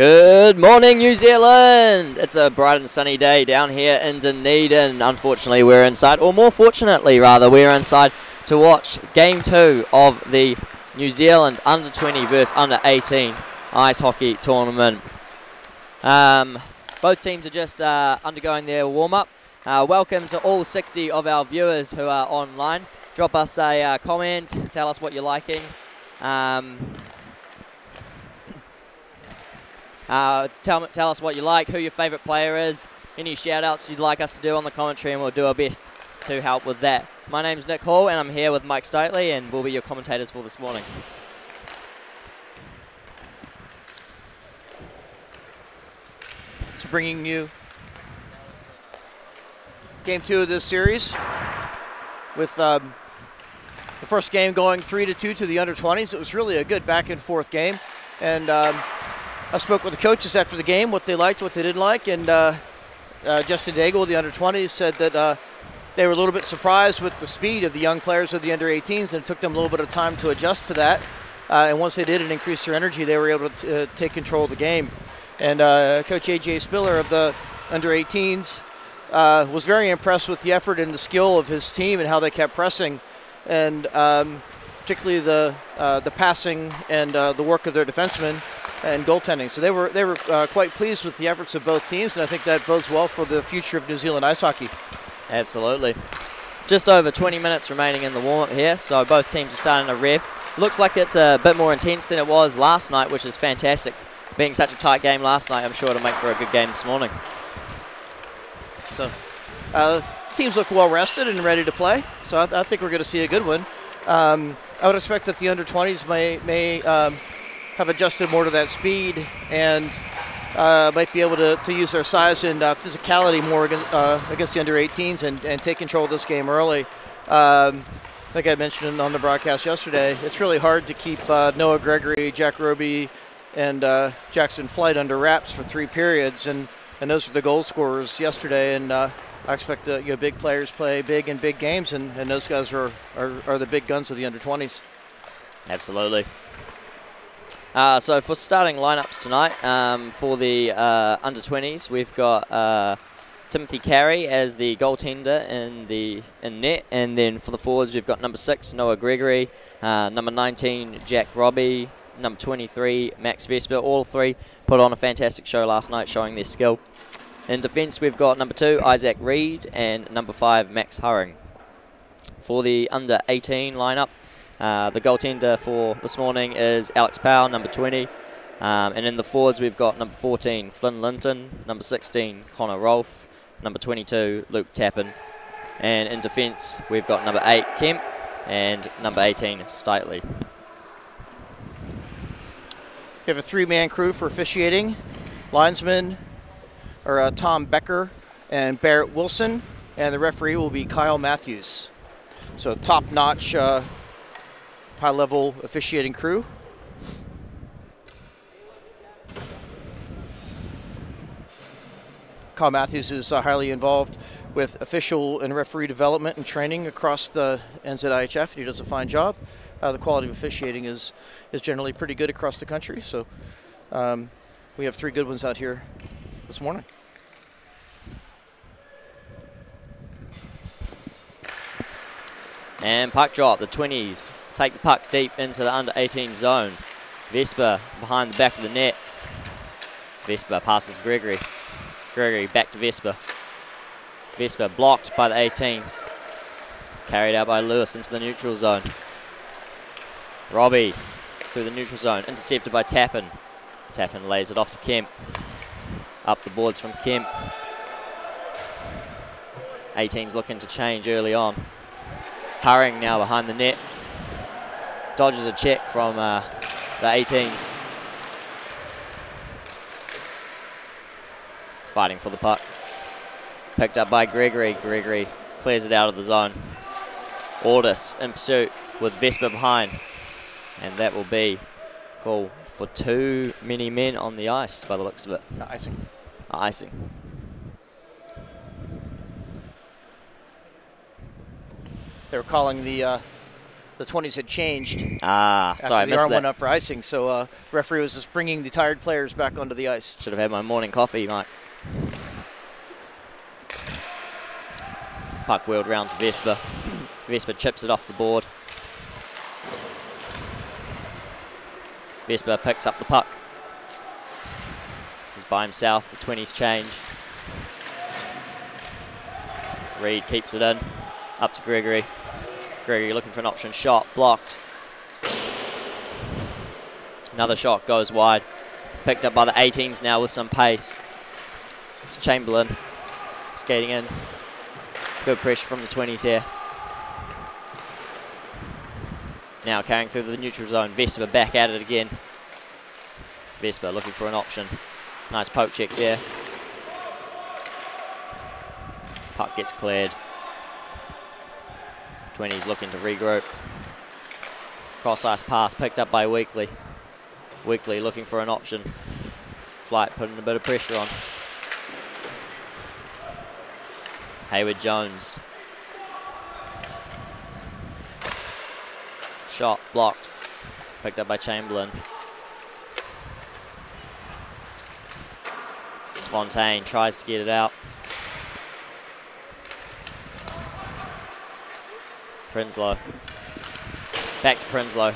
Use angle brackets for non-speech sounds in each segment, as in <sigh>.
Good morning, New Zealand. It's a bright and sunny day down here in Dunedin. Unfortunately, we're inside, or more fortunately, rather, we're inside to watch game two of the New Zealand under 20 versus under 18 ice hockey tournament. Um, both teams are just uh, undergoing their warm up. Uh, welcome to all 60 of our viewers who are online. Drop us a uh, comment, tell us what you're liking. Um, Uh, tell, tell us what you like, who your favourite player is, any shout outs you'd like us to do on the commentary, and we'll do our best to help with that. My name's Nick Hall, and I'm here with Mike Stoatley, and we'll be your commentators for this morning. So bringing you game two of this series with um, the first game going three to two to the under 20s. It was really a good back and forth game, and um, I spoke with the coaches after the game, what they liked, what they didn't like, and uh, uh, Justin Daigle, the under 20s, said that uh, they were a little bit surprised with the speed of the young players of the under 18s, and it took them a little bit of time to adjust to that. Uh, and once they did and increased their energy, they were able to uh, take control of the game. And uh, Coach AJ Spiller of the under 18s was very impressed with the effort and the skill of his team and how they kept pressing, and um, particularly the the passing and the work of their defensemen and goaltending. So they were they were uh, quite pleased with the efforts of both teams, and I think that bodes well for the future of New Zealand ice hockey. Absolutely. Just over 20 minutes remaining in the warm-up here, so both teams are starting to rev. Looks like it's a bit more intense than it was last night, which is fantastic. Being such a tight game last night, I'm sure it'll make for a good game this morning. So, uh, teams look well rested and ready to play. So I, th- I think we're going to see a good one. Um, I would expect that the under 20s may may um, have adjusted more to that speed and uh, might be able to, to use their size and uh, physicality more against, uh, against the under 18s and, and take control of this game early. Um, like I mentioned on the broadcast yesterday, it's really hard to keep uh, Noah Gregory, Jack Roby, and uh, Jackson Flight under wraps for three periods, and, and those were the goal scorers yesterday. And uh, I expect you know, big players play big in big games, and, and those guys are, are, are the big guns of the under 20s. Absolutely. Uh, so for starting lineups tonight, um, for the uh, under 20s, we've got uh, Timothy Carey as the goaltender in the in net, and then for the forwards, we've got number six Noah Gregory, uh, number 19 Jack Robbie, number 23 Max Vesper. All three put on a fantastic show last night, showing their skill. In defence, we've got number two Isaac Reed and number five Max Hurring. For the under 18 lineup, uh, the goaltender for this morning is Alex Powell, number 20. Um, and in the forwards, we've got number 14, Flynn Linton, number 16, Connor Rolfe, number 22, Luke Tappan. And in defence, we've got number 8, Kemp, and number 18, Stately. We have a three-man crew for officiating. Linesman or uh, Tom Becker and Barrett Wilson, and the referee will be Kyle Matthews. So top-notch uh, high level officiating crew. Kyle Matthews is uh, highly involved with official and referee development and training across the NZIHF. And he does a fine job. Uh, the quality of officiating is is generally pretty good across the country. So um, we have three good ones out here this morning. And puck drop, the 20s take the puck deep into the under 18 zone. Vesper behind the back of the net. Vesper passes to Gregory. Gregory back to Vesper. Vesper blocked by the 18s. Carried out by Lewis into the neutral zone. Robbie through the neutral zone, intercepted by Tappan. Tappan lays it off to Kemp. Up the boards from Kemp. 18's looking to change early on. Hurring now behind the net dodges a check from uh, the 18s. Fighting for the puck. Picked up by Gregory. Gregory clears it out of the zone. Ordis in pursuit with Vesper behind. And that will be full for too many men on the ice by the looks of it. No, icing. icing. They were calling the uh, the 20s had changed Ah, after sorry, I the missed arm went up for icing. So uh, referee was just bringing the tired players back onto the ice. Should have had my morning coffee, Mike. Puck wheeled round to Vesper. <clears throat> Vesper chips it off the board. Vesper picks up the puck. He's by himself. The 20s change. Reed keeps it in. Up to Gregory. Gregory looking for an option shot. Blocked. Another shot goes wide. Picked up by the 18s now with some pace. It's Chamberlain skating in. Good pressure from the 20s here. Now carrying through the neutral zone. Vesper back at it again. Vesper looking for an option. Nice poke check there. Puck gets cleared. 20s looking to regroup. Cross ice pass picked up by Weekly. Weekly looking for an option. Flight putting a bit of pressure on. Hayward Jones. Shot blocked. Picked up by Chamberlain. Fontaine tries to get it out. Prinsloo. Back to Prinsloo.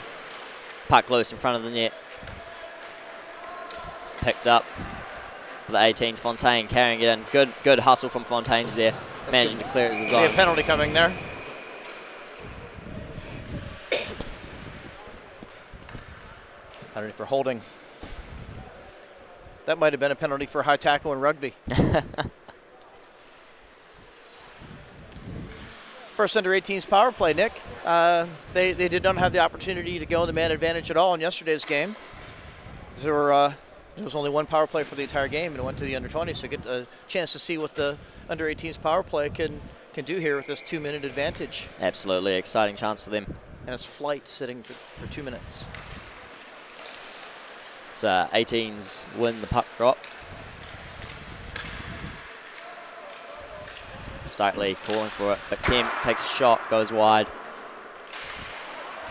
Puck loose in front of the net. Picked up. for The 18's Fontaine carrying it in. Good good hustle from Fontaine's there. Managing to clear it to the Be a zone. penalty coming there. Penalty for holding. That might have been a penalty for high tackle in rugby. <laughs> First under 18's power play, Nick. Uh, they, they did not have the opportunity to go in the man advantage at all in yesterday's game. There, were, uh, there was only one power play for the entire game, and it went to the under 20, so get a chance to see what the under 18's power play can, can do here with this two minute advantage. Absolutely exciting chance for them. And it's flight sitting for, for two minutes. So 18s win the puck drop. Stiteley calling for it, but Kim takes a shot, goes wide.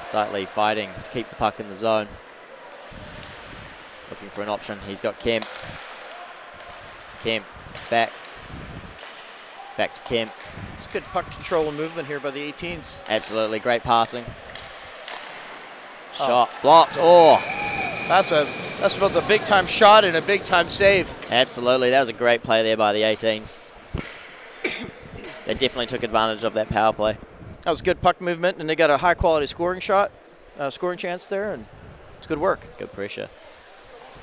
Stiteley fighting to keep the puck in the zone. Looking for an option. He's got Kim. Kemp back. Back to Kemp. It's good puck control and movement here by the 18s. Absolutely great passing. Oh. Shot blocked. Oh, That's a that's both a big time shot and a big time save. Absolutely, that was a great play there by the 18s. They definitely took advantage of that power play. That was good puck movement, and they got a high quality scoring shot, uh, scoring chance there, and it's good work. Good pressure.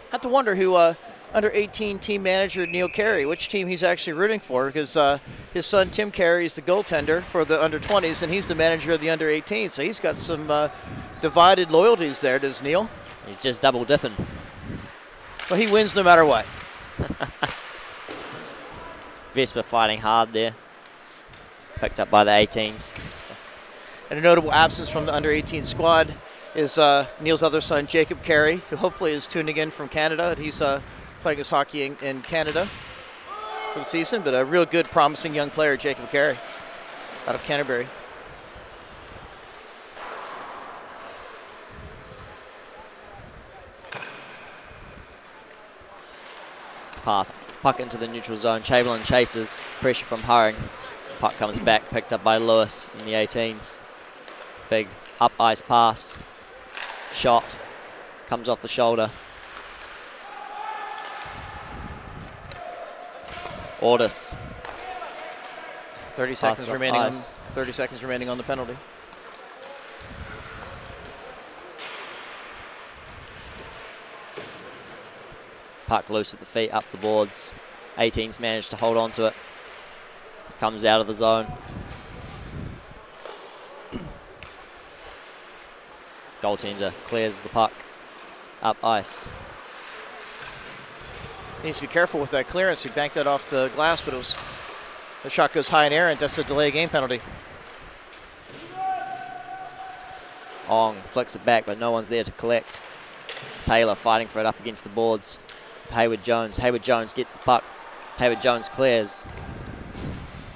I have to wonder who uh, under 18 team manager Neil Carey, which team he's actually rooting for, because uh, his son Tim Carey is the goaltender for the under 20s, and he's the manager of the under 18s. So he's got some uh, divided loyalties there, does Neil? He's just double dipping. Well, he wins no matter what. <laughs> Vesper fighting hard there. Picked up by the 18s. And a notable absence from the under 18 squad is uh, Neil's other son, Jacob Carey, who hopefully is tuning in from Canada. He's uh, playing his hockey in, in Canada for the season, but a real good, promising young player, Jacob Carey, out of Canterbury. Pass. Puck into the neutral zone. Chamberlain chases. Pressure from Hurring. Puck comes back. Picked up by Lewis in the 18s. Big up ice pass. Shot. Comes off the shoulder. Ordis. 30 seconds remaining. On, 30 seconds remaining on the penalty. Puck loose at the feet, up the boards. 18's managed to hold on to it. Comes out of the zone. Goaltender clears the puck. Up ice. Needs to be careful with that clearance. He banked that off the glass, but it was the shot goes high in air, and that's a delay game penalty. Ong flicks it back, but no one's there to collect. Taylor fighting for it up against the boards. Hayward Jones. Hayward Jones gets the puck. Hayward Jones clears.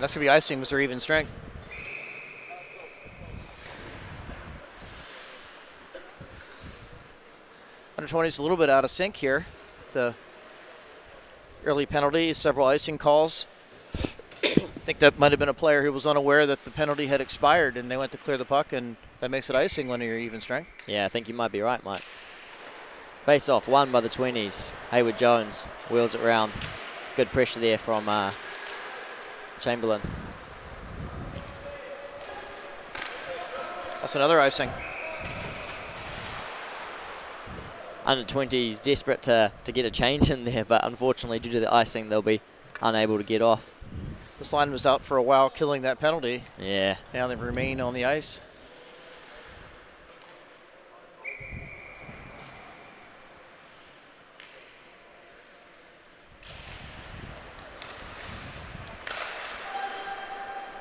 That's going to be icing because even strength. Under 20 is a little bit out of sync here. The early penalty, several icing calls. I <coughs> think that might have been a player who was unaware that the penalty had expired and they went to clear the puck, and that makes it icing when you're even strength. Yeah, I think you might be right, Mike. Face off, one by the 20s. Hayward Jones wheels it around. Good pressure there from uh, Chamberlain. That's another icing. Under 20s desperate to, to get a change in there, but unfortunately, due to the icing, they'll be unable to get off. This line was out for a while, killing that penalty. Yeah. Now they remain on the ice.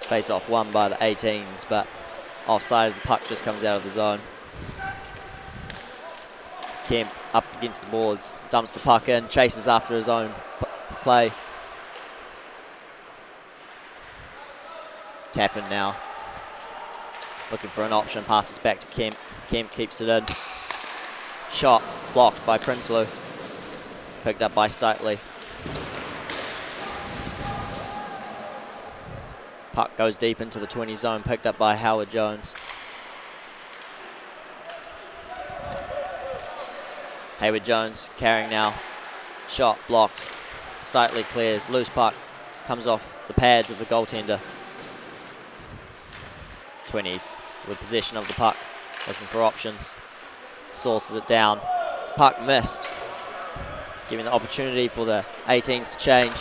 Face off won by the 18s, but offside as the puck just comes out of the zone. Kemp up against the boards, dumps the puck in, chases after his own play. Tappan now. Looking for an option, passes back to Kemp. Kemp keeps it in. Shot blocked by Prinsloo. Picked up by Stiteley. Puck goes deep into the 20 zone, picked up by Hayward Jones. Hayward Jones carrying now. Shot blocked. Stiteley clears. Loose puck comes off the pads of the goaltender. 20s with possession of the puck, looking for options. Sources it down. Puck missed, giving the opportunity for the 18s to change.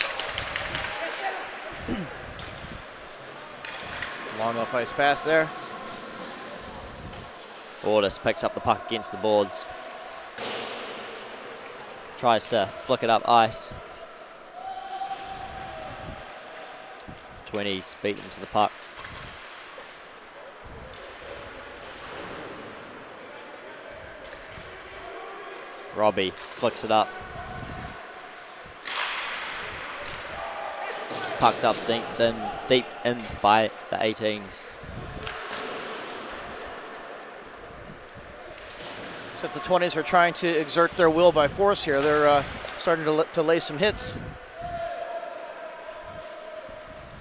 Long up ice pass there. Ordis picks up the puck against the boards. Tries to flick it up ice. 20s beat them to the puck. Robbie flicks it up. Pucked up deep in, deep in by the 18s. So the 20s are trying to exert their will by force here. They're uh, starting to, to lay some hits.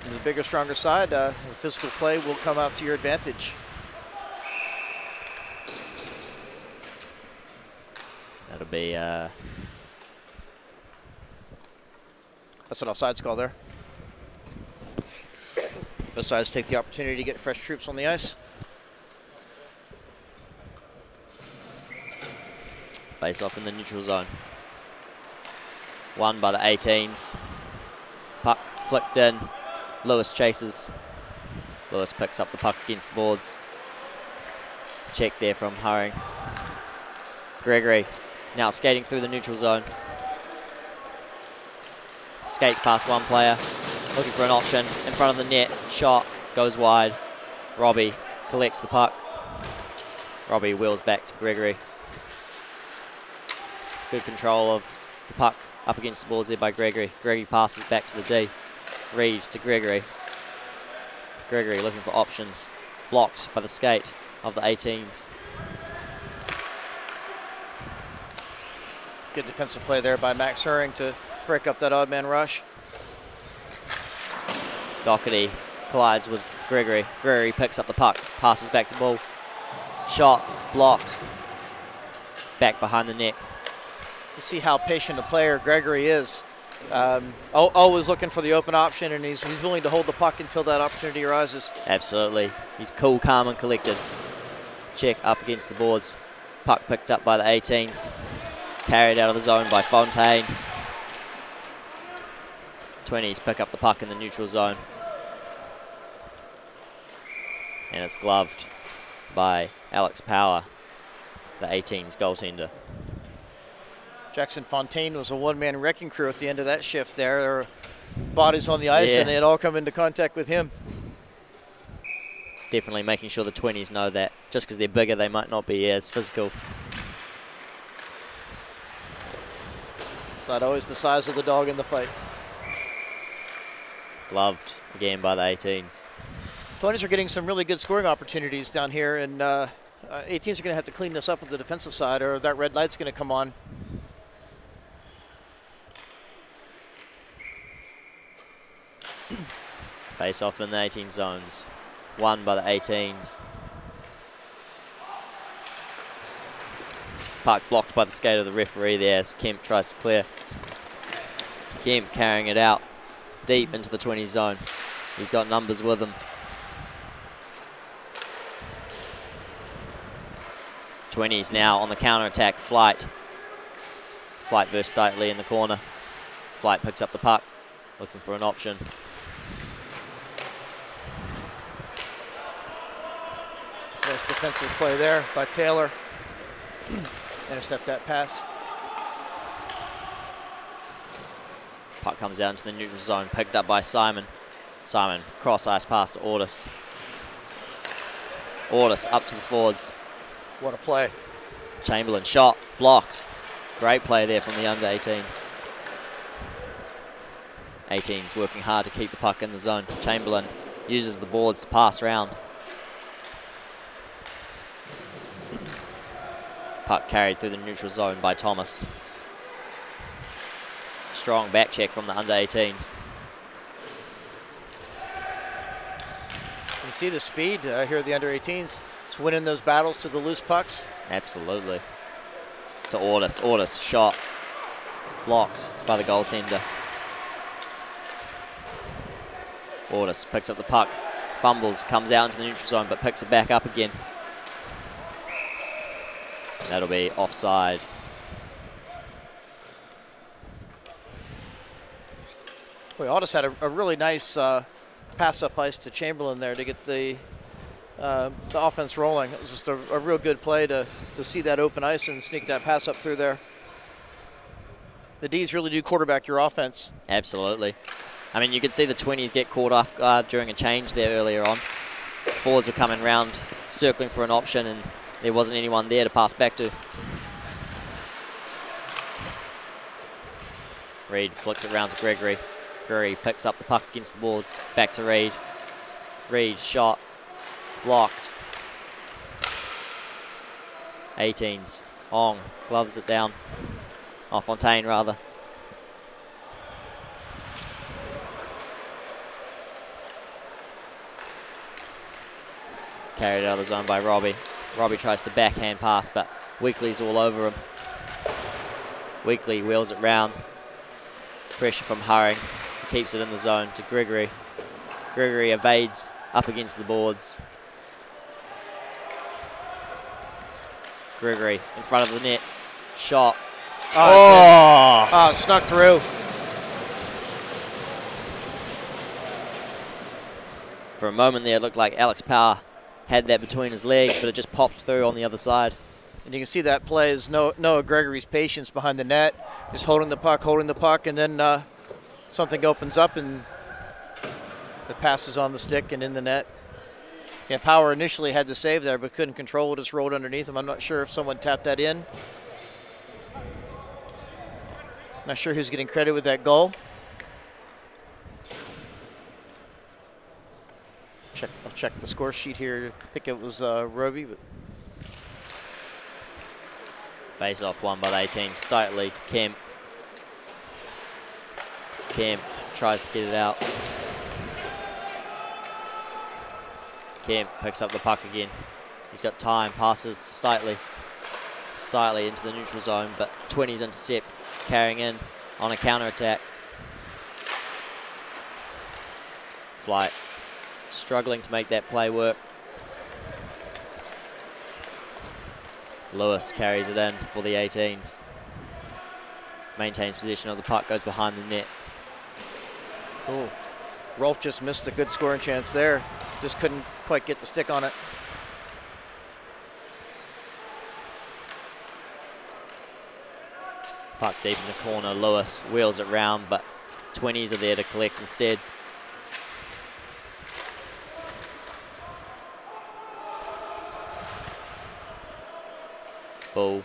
And the bigger, stronger side, uh, the physical play will come out to your advantage. That'll be uh, That's an offsides call there. Both sides take the opportunity to get fresh troops on the ice. face off in the neutral zone. Won by the 18s. Puck flicked in. Lewis chases. Lewis picks up the puck against the boards. Check there from Hurring. Gregory now skating through the neutral zone. Skates past one player. Looking for an option in front of the net. Shot goes wide. Robbie collects the puck. Robbie wheels back to Gregory. Good control of the puck up against the boards there by Gregory. Gregory passes back to the D. Reed to Gregory. Gregory looking for options. Blocked by the skate of the 18s. Good defensive play there by Max Hurring to break up that odd man rush. Doherty collides with Gregory. Gregory picks up the puck, passes back to Bull. Shot blocked. Back behind the net. You see how patient a player Gregory is. Um, always looking for the open option, and he's, he's willing to hold the puck until that opportunity arises. Absolutely. He's cool, calm, and collected. Check up against the boards. Puck picked up by the 18s. Carried out of the zone by Fontaine. 20s pick up the puck in the neutral zone. And it's gloved by Alex Power, the 18s goaltender. Jackson Fontaine was a one-man wrecking crew at the end of that shift there. There were bodies on the ice, Yeah. and they had all come into contact with him. Definitely making sure the 20s know that just because they're bigger, they might not be as physical. It's not always the size of the dog in the fight. Gloved again by the 18s. 20s are getting some really good scoring opportunities down here and uh, uh, 18s are going to have to clean this up on the defensive side, or that red light's going to come on. <clears throat> Face off in the 18 zones. Won by the 18s. Puck blocked by the skate of the referee there as Kemp tries to clear. Kemp carrying it out deep into the 20 zone. He's got numbers with him. 20s now on the counter attack. Flight. Flight versus Stitley in the corner. Flight picks up the puck, looking for an option. nice defensive play there by Taylor. <clears throat> Intercept that pass. Puck comes down to the neutral zone, picked up by Simon. Simon, cross ice pass to Ortis. Ortis up to the forwards. What a play. Chamberlain shot, blocked. Great play there from the under 18s. 18s working hard to keep the puck in the zone. Chamberlain uses the boards to pass around. Puck carried through the neutral zone by Thomas. Strong back check from the under 18s. You see the speed uh, here at the under 18s. Winning those battles to the loose pucks. Absolutely. To Ortis. Ortis shot. Blocked by the goaltender. Ortis picks up the puck. Fumbles, comes out into the neutral zone, but picks it back up again. That'll be offside. Boy, Ortis had a, a really nice uh, pass up ice to Chamberlain there to get the uh, the offense rolling. It was just a, a, real good play to, to see that open ice and sneak that pass up through there. The D's really do quarterback your offense. Absolutely. I mean, you could see the 20s get caught off guard during a change there earlier on. Forwards were coming round, circling for an option, and there wasn't anyone there to pass back to. Reed flicks it around to Gregory. Gregory picks up the puck against the boards. Back to Reed. Reed shot. Blocked. 18s. Ong gloves it down. Oh, Fontaine rather. Carried out of the zone by Robbie. Robbie tries to backhand pass, but Weekly's all over him. Weekly wheels it round. Pressure from Hurring. Keeps it in the zone to Gregory. Gregory evades up against the boards. Gregory in front of the net. Shot. Oh, oh. oh snuck through. For a moment there, it looked like Alex Power had that between his legs, but it just popped through on the other side. And you can see that play is Noah Gregory's patience behind the net, just holding the puck, holding the puck, and then uh, something opens up and it passes on the stick and in the net. Yeah, Power initially had to save there, but couldn't control it. Just rolled underneath him. I'm not sure if someone tapped that in. Not sure who's getting credit with that goal. Check, I'll check the score sheet here. I think it was uh, Roby, but face off one by the 18. Stitley to Kemp. Kemp tries to get it out. Kemp picks up the puck again. He's got time, passes to. Stitley into the neutral zone, but 20s intercept, carrying in on a counter attack. Flight struggling to make that play work. Lewis carries it in for the 18s. Maintains position of the puck, goes behind the net. Oh, Rolf just missed a good scoring chance there. Just couldn't quite get the stick on it. Puck deep in the corner. Lewis wheels it round, but 20s are there to collect instead. Bull.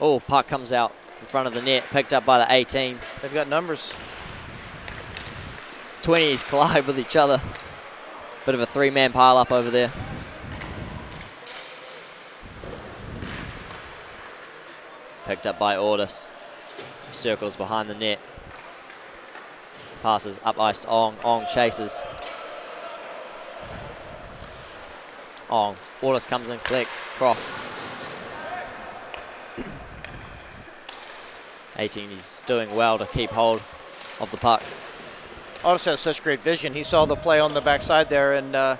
Oh, puck comes out in front of the net, picked up by the 18s. They've got numbers. 20s collide with each other. Bit of a three-man pile-up over there. Picked up by Ordis. Circles behind the net. Passes up ice to Ong. Ong chases. Ong. Ordis comes in, collects, cross. <clears throat> 18 is doing well to keep hold of the puck. Otis has such great vision. He saw the play on the backside there, and uh,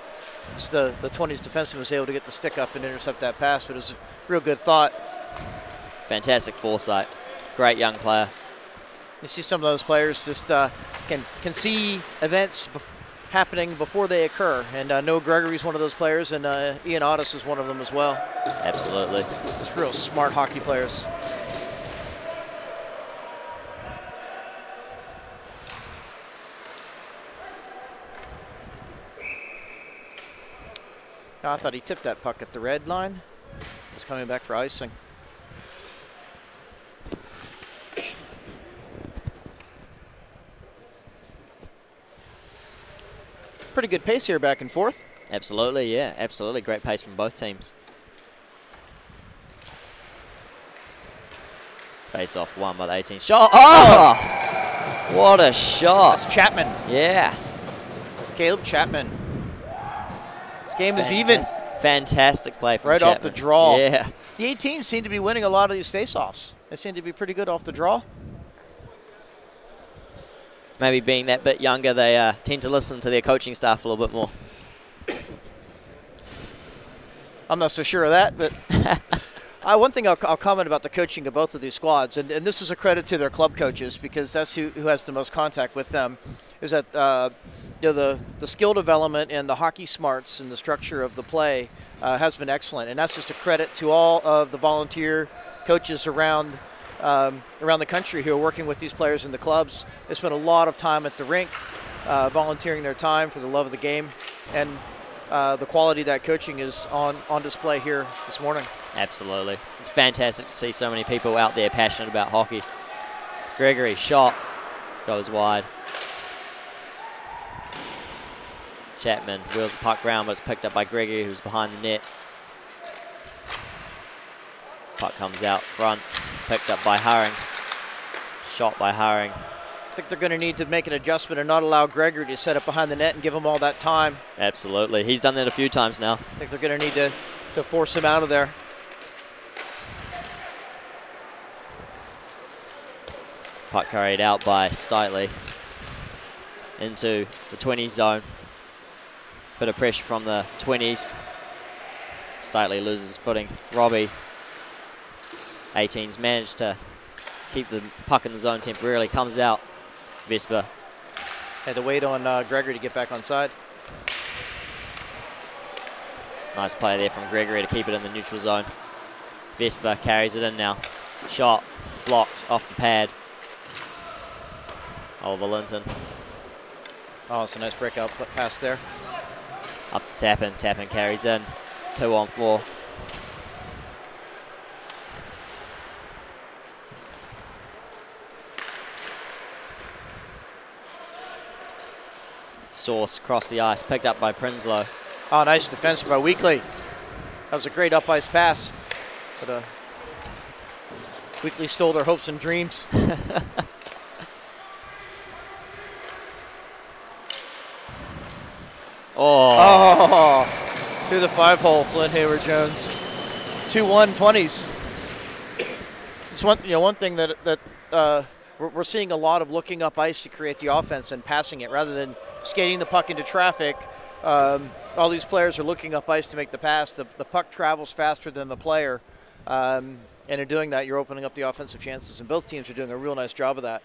the, the 20s defenseman was able to get the stick up and intercept that pass, but it was a real good thought. Fantastic foresight. Great young player. You see some of those players just uh, can, can see events bef happening before they occur, and I uh, Noah Gregory's one of those players, and uh, Ian Otis is one of them as well. Absolutely. Just real smart hockey players. I thought he tipped that puck at the red line. He's coming back for icing. Pretty good pace here back and forth. Absolutely, yeah, absolutely. Great pace from both teams. Face off one by the 18 shot. Oh! oh! What a shot. That's Chapman. Yeah. Caleb Chapman. Game is even. Fantastic play Right Chapman. off the draw. Yeah. The 18s seem to be winning a lot of these faceoffs. They seem to be pretty good off the draw. Maybe being that bit younger, they uh, tend to listen to their coaching staff a little bit more. <coughs> I'm not so sure of that, but <laughs> uh, one thing I'll, I'll, comment about the coaching of both of these squads, and, and, this is a credit to their club coaches because that's who, who has the most contact with them, is that uh, you know, the, the skill development and the hockey smarts and the structure of the play uh, has been excellent. And that's just a credit to all of the volunteer coaches around um, around the country who are working with these players in the clubs. They spend a lot of time at the rink, uh, volunteering their time for the love of the game, and uh, the quality of that coaching is on, on display here this morning. Absolutely. It's fantastic to see so many people out there passionate about hockey. Gregory, shot, goes wide. Chapman wheels the puck round, but it's picked up by Gregory, who's behind the net. Puck comes out front, picked up by Hurring. Shot by Hurring. I think they're going to need to make an adjustment and not allow Gregory to set up behind the net and give him all that time. Absolutely. He's done that a few times now. I think they're going to need to, to force him out of there. Puck carried out by Stitley into the 20s zone. Bit of pressure from the 20s. Stitley loses footing. Robbie, 18's managed to keep the puck in the zone temporarily. Comes out. Vesper. Had to wait on uh, Gregory to get back on side. Nice play there from Gregory to keep it in the neutral zone. Vesper carries it in now. Shot blocked off the pad. Oliver Linton. Oh, it's a nice breakout pass there. Up to Tappan. Tappan carries in. Two on four. Source across the ice, picked up by Prinsloo. Oh, nice defense by Weekly. That was a great up ice pass. But uh, Weekly stole their hopes and dreams. <laughs> <laughs> oh. oh. Through the five hole, Flynn Hayward Jones. 2 1 20s. It's one, you know, one thing that, that uh, we're, we're seeing a lot of looking up ice to create the offense and passing it rather than skating the puck into traffic. Um, all these players are looking up ice to make the pass. The, the puck travels faster than the player. Um, and in doing that, you're opening up the offensive chances. And both teams are doing a real nice job of that.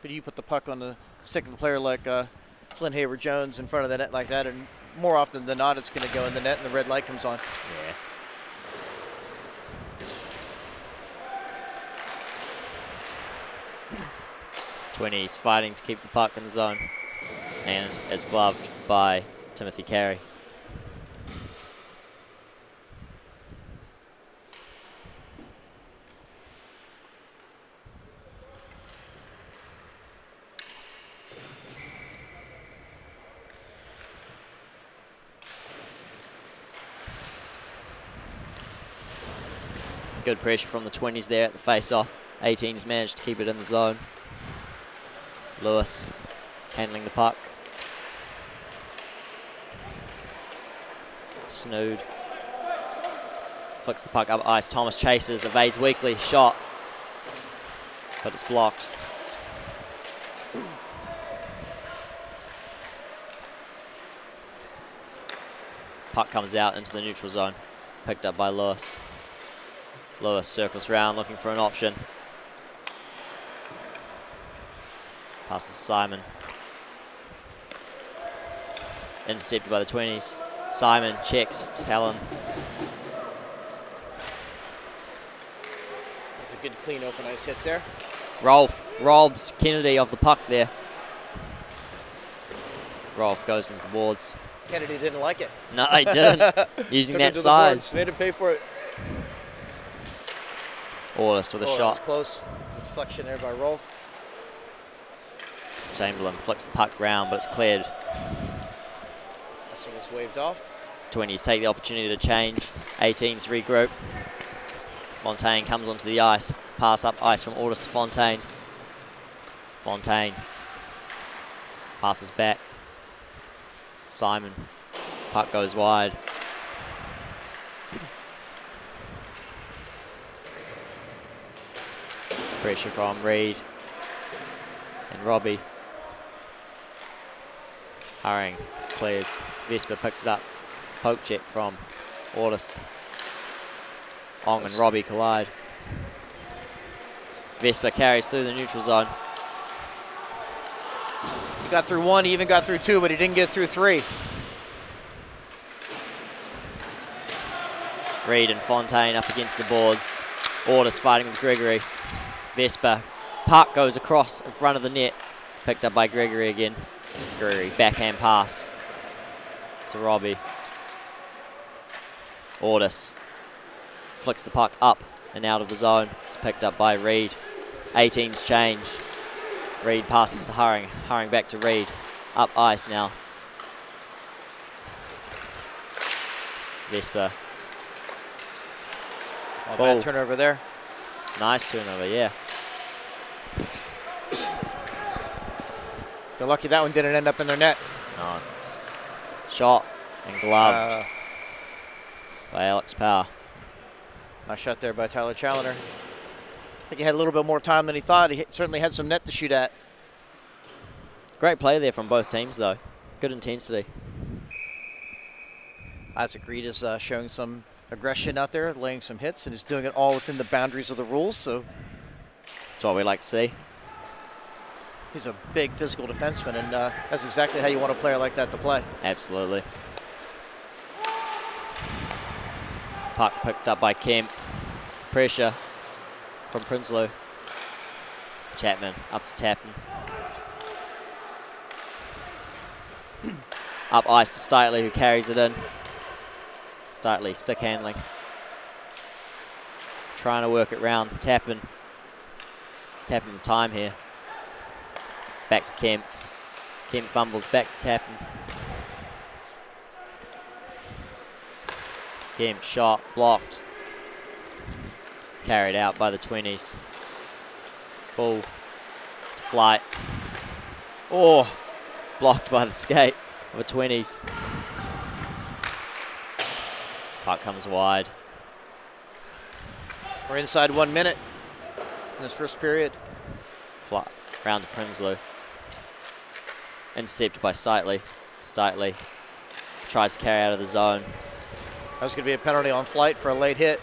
But you put the puck on the stick of a player like uh, Flynn Hayward Jones in front of the net like that, and more often than not, it's going to go in the net and the red light comes on. Yeah. Twenties fighting to keep the puck in the zone, and it's gloved by Timothy Carey. Good pressure from the 20s there at the face-off. 18s managed to keep it in the zone. Lewis handling the puck. Snood flicks the puck up ice. Thomas chases, evades Weekly, shot, but it's blocked. Puck comes out into the neutral zone, picked up by Lewis. Lewis circles round looking for an option. Passes Simon. Intercepted by the 20s. Simon checks Talon. That's a good clean open ice hit there. Rolf robs Kennedy of the puck there. Rolf goes into the boards. Kennedy didn't like it. No, he didn't. <laughs> Using that to size. boards, Made him pay for it. Orlis with a Oh, that was shot. close. Deflection there by Rolf. Chamberlain flicks the puck round, but it's cleared. Russell was waved off. 20s take the opportunity to change. 18s regroup. Fontaine comes onto the ice. Pass up ice from Ortis to Fontaine. Fontaine passes back. Simon. Puck goes wide. Pressure from Reed and Robbie. Hurring, clears. Vesper picks it up. Poke check from Ortis. Ong and Robbie collide. Vesper carries through the neutral zone. He got through one, he even got through two, but he didn't get through three. Reed and Fontaine up against the boards. Ortis fighting with Gregory. Vesper. Park goes across in front of the net. Picked up by Gregory again. Gregory, backhand pass to Robbie. Ortis flicks the puck up and out of the zone. It's picked up by Reed. 18's change. Reed passes to Hurring. Hurring back to Reed. Up ice now. Vesper Oh, bad turnover there. Nice turnover, yeah. They're lucky that one didn't end up in their net. No. Shot and gloved Uh, by Alex Power. nice shot there by Tyler Challoner. I think he had a little bit more time than he thought. He certainly had some net to shoot at. Great play there from both teams, though. Good intensity. Isaac Reed is uh, showing some aggression out there, laying some hits, and is doing it all within the boundaries of the rules. So That's what we like to see. He's a big physical defenseman, and uh, that's exactly how you want a player like that to play. Absolutely. Puck picked up by Kemp. Pressure from Prinsloo. Chapman up to Tappan. <clears throat> up ice to Steitley who carries it in. Steitley stick handling. Trying to work it round. Tappan the time here. Back to Kemp. Kemp fumbles back to Tappan. Kemp shot blocked. Carried out by the 20s. Ball to flight. Oh, blocked by the skate of the 20s. Puck comes wide. We're inside one minute in this first period. Fly, round to Prinsloo. Intercepted by Steitley. Steitley tries to carry out of the zone. That was going to be a penalty on flight for a late hit.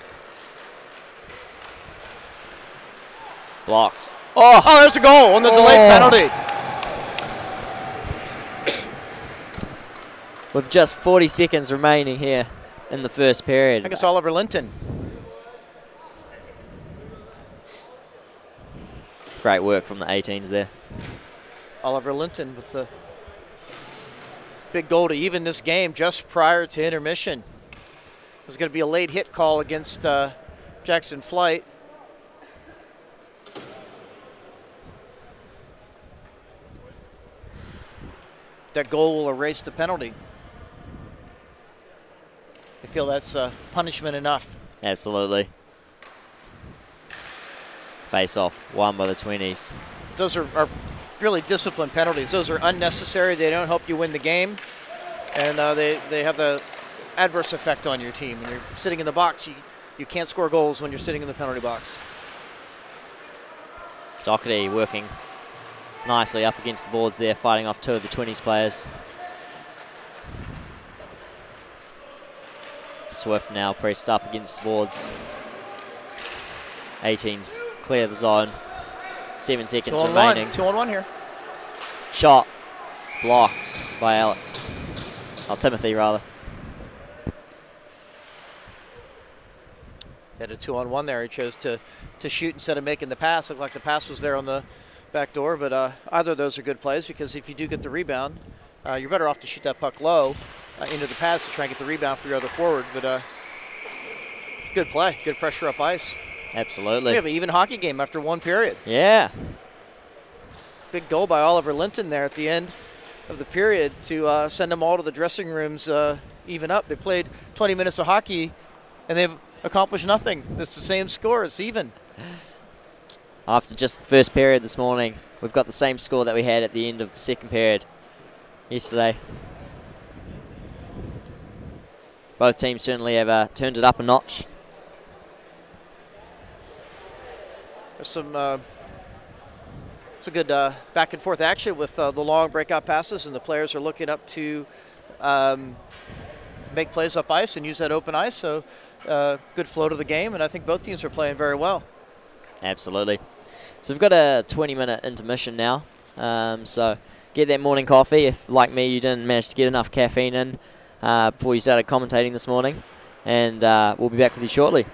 Blocked. Oh, oh there's a goal on the delayed Oh. penalty. With just 40 seconds remaining here in the first period. I think it's Oliver Linton. Great work from the 18s there. Oliver Linton with the big goal to even this game just prior to intermission. It was going to be a late hit call against uh, Jackson Flight. That goal will erase the penalty. I feel that's uh, punishment enough. Absolutely. Face off, won by the 20s. Those are, are really disciplined penalties. Those are unnecessary. They don't help you win the game, and uh, they, they have the adverse effect on your team. When you're sitting in the box, you, you can't score goals when you're sitting in the penalty box. Doherty working nicely up against the boards there, fighting off two of the 20s players. Swift now pressed up against the boards. 18s clear the zone. Seven seconds Two remaining. one. Two on one here. Shot blocked by Alex. Oh, Timothy rather. Had a two on one there. He chose to, to shoot instead of making the pass. Looked like the pass was there on the back door, but uh, either of those are good plays because if you do get the rebound, uh, you're better off to shoot that puck low uh, into the pass to try and get the rebound for your other forward. But uh, good play, good pressure up ice. Absolutely. We have an even hockey game after one period. Yeah. Big goal by Oliver Linton there at the end of the period to uh, send them all to the dressing rooms uh, even up. They played 20 minutes of hockey and they've accomplished nothing. It's the same score. It's even. After just the first period this morning, we've got the same score that we had at the end of the second period yesterday. Both teams certainly have uh, turned it up a notch. There's some uh, some good uh, back and forth action with uh, the long breakout passes, and the players are looking up to um, make plays up ice and use that open ice. So uh, good flow to the game, and I think both teams are playing very well. Absolutely. So we've got a 20-minute intermission now. Um, so get that morning coffee if, like me, you didn't manage to get enough caffeine in uh, before you started commentating this morning. And we'll be back with you shortly.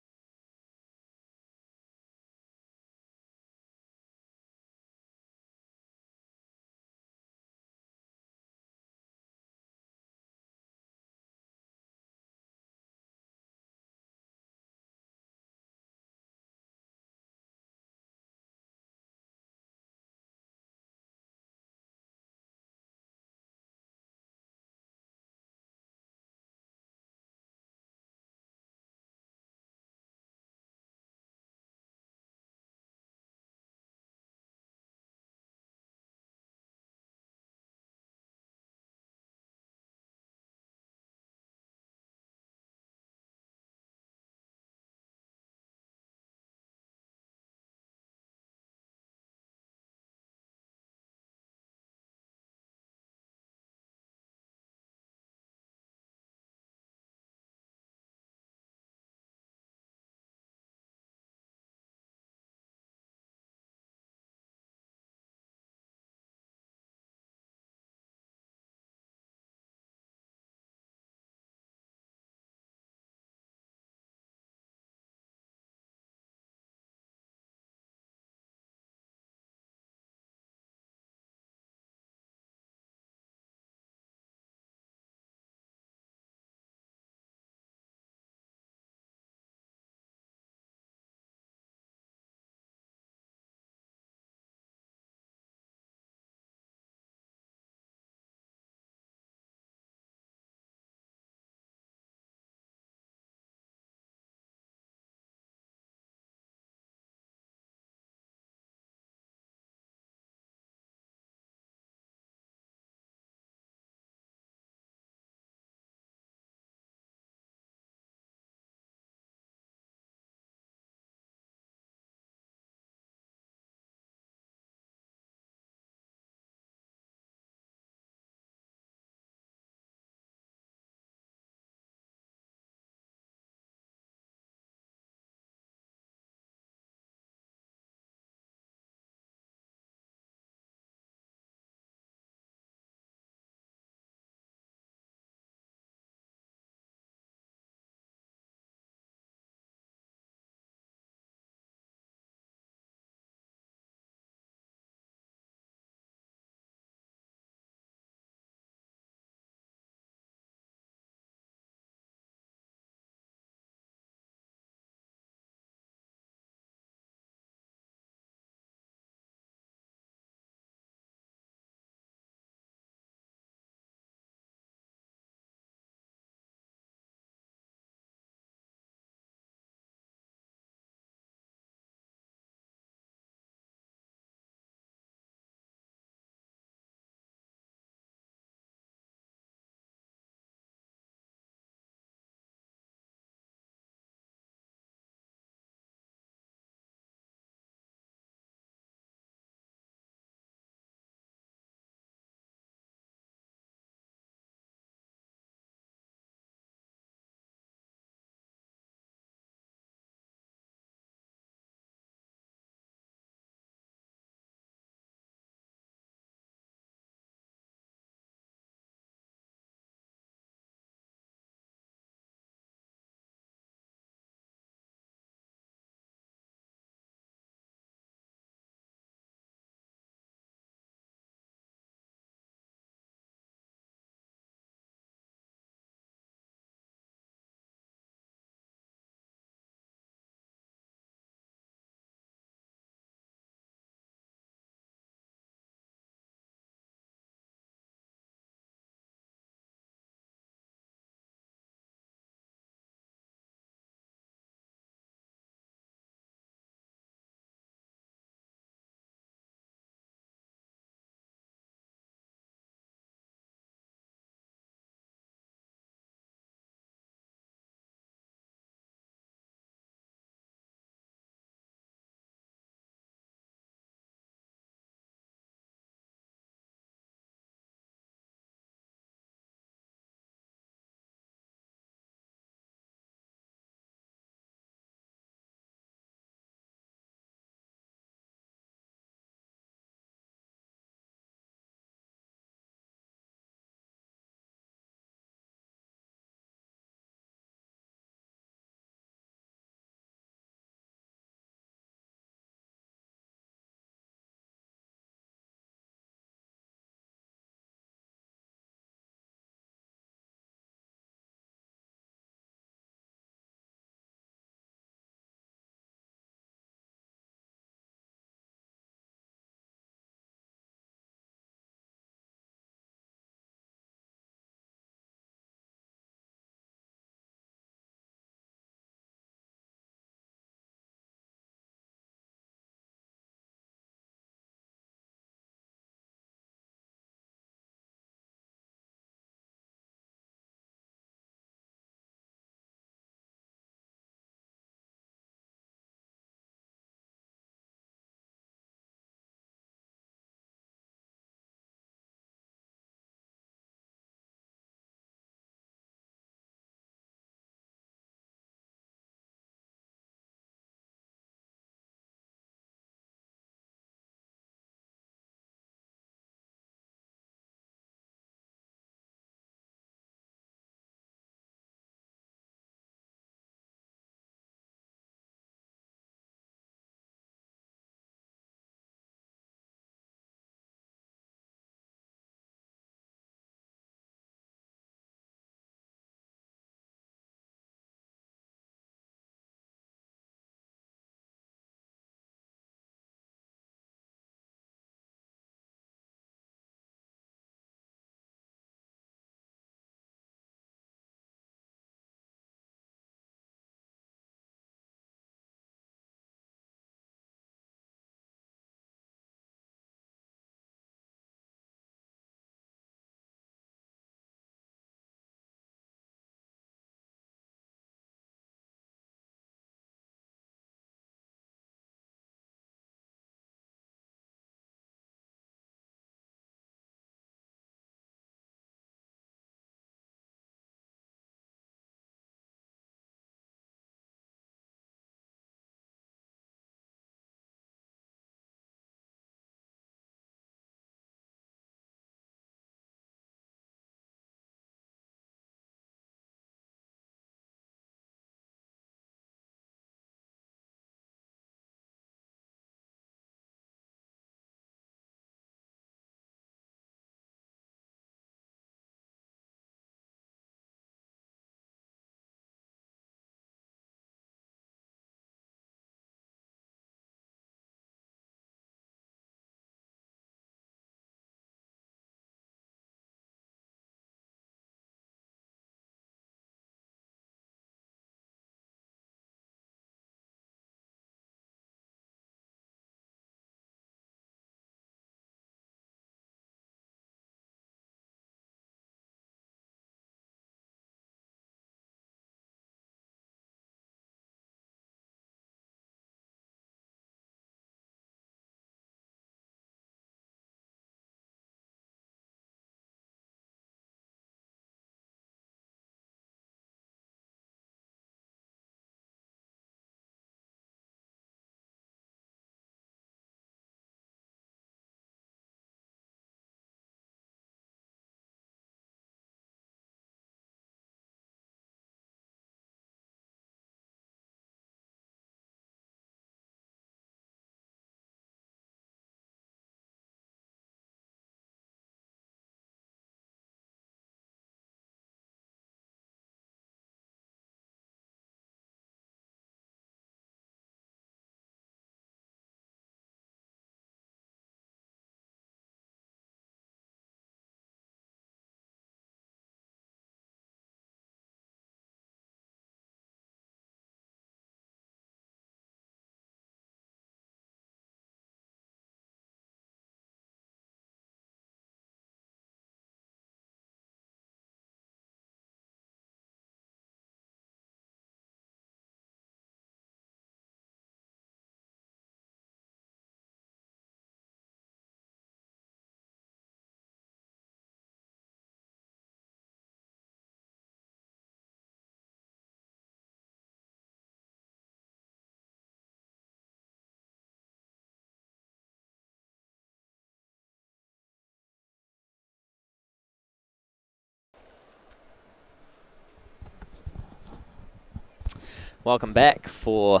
Welcome back for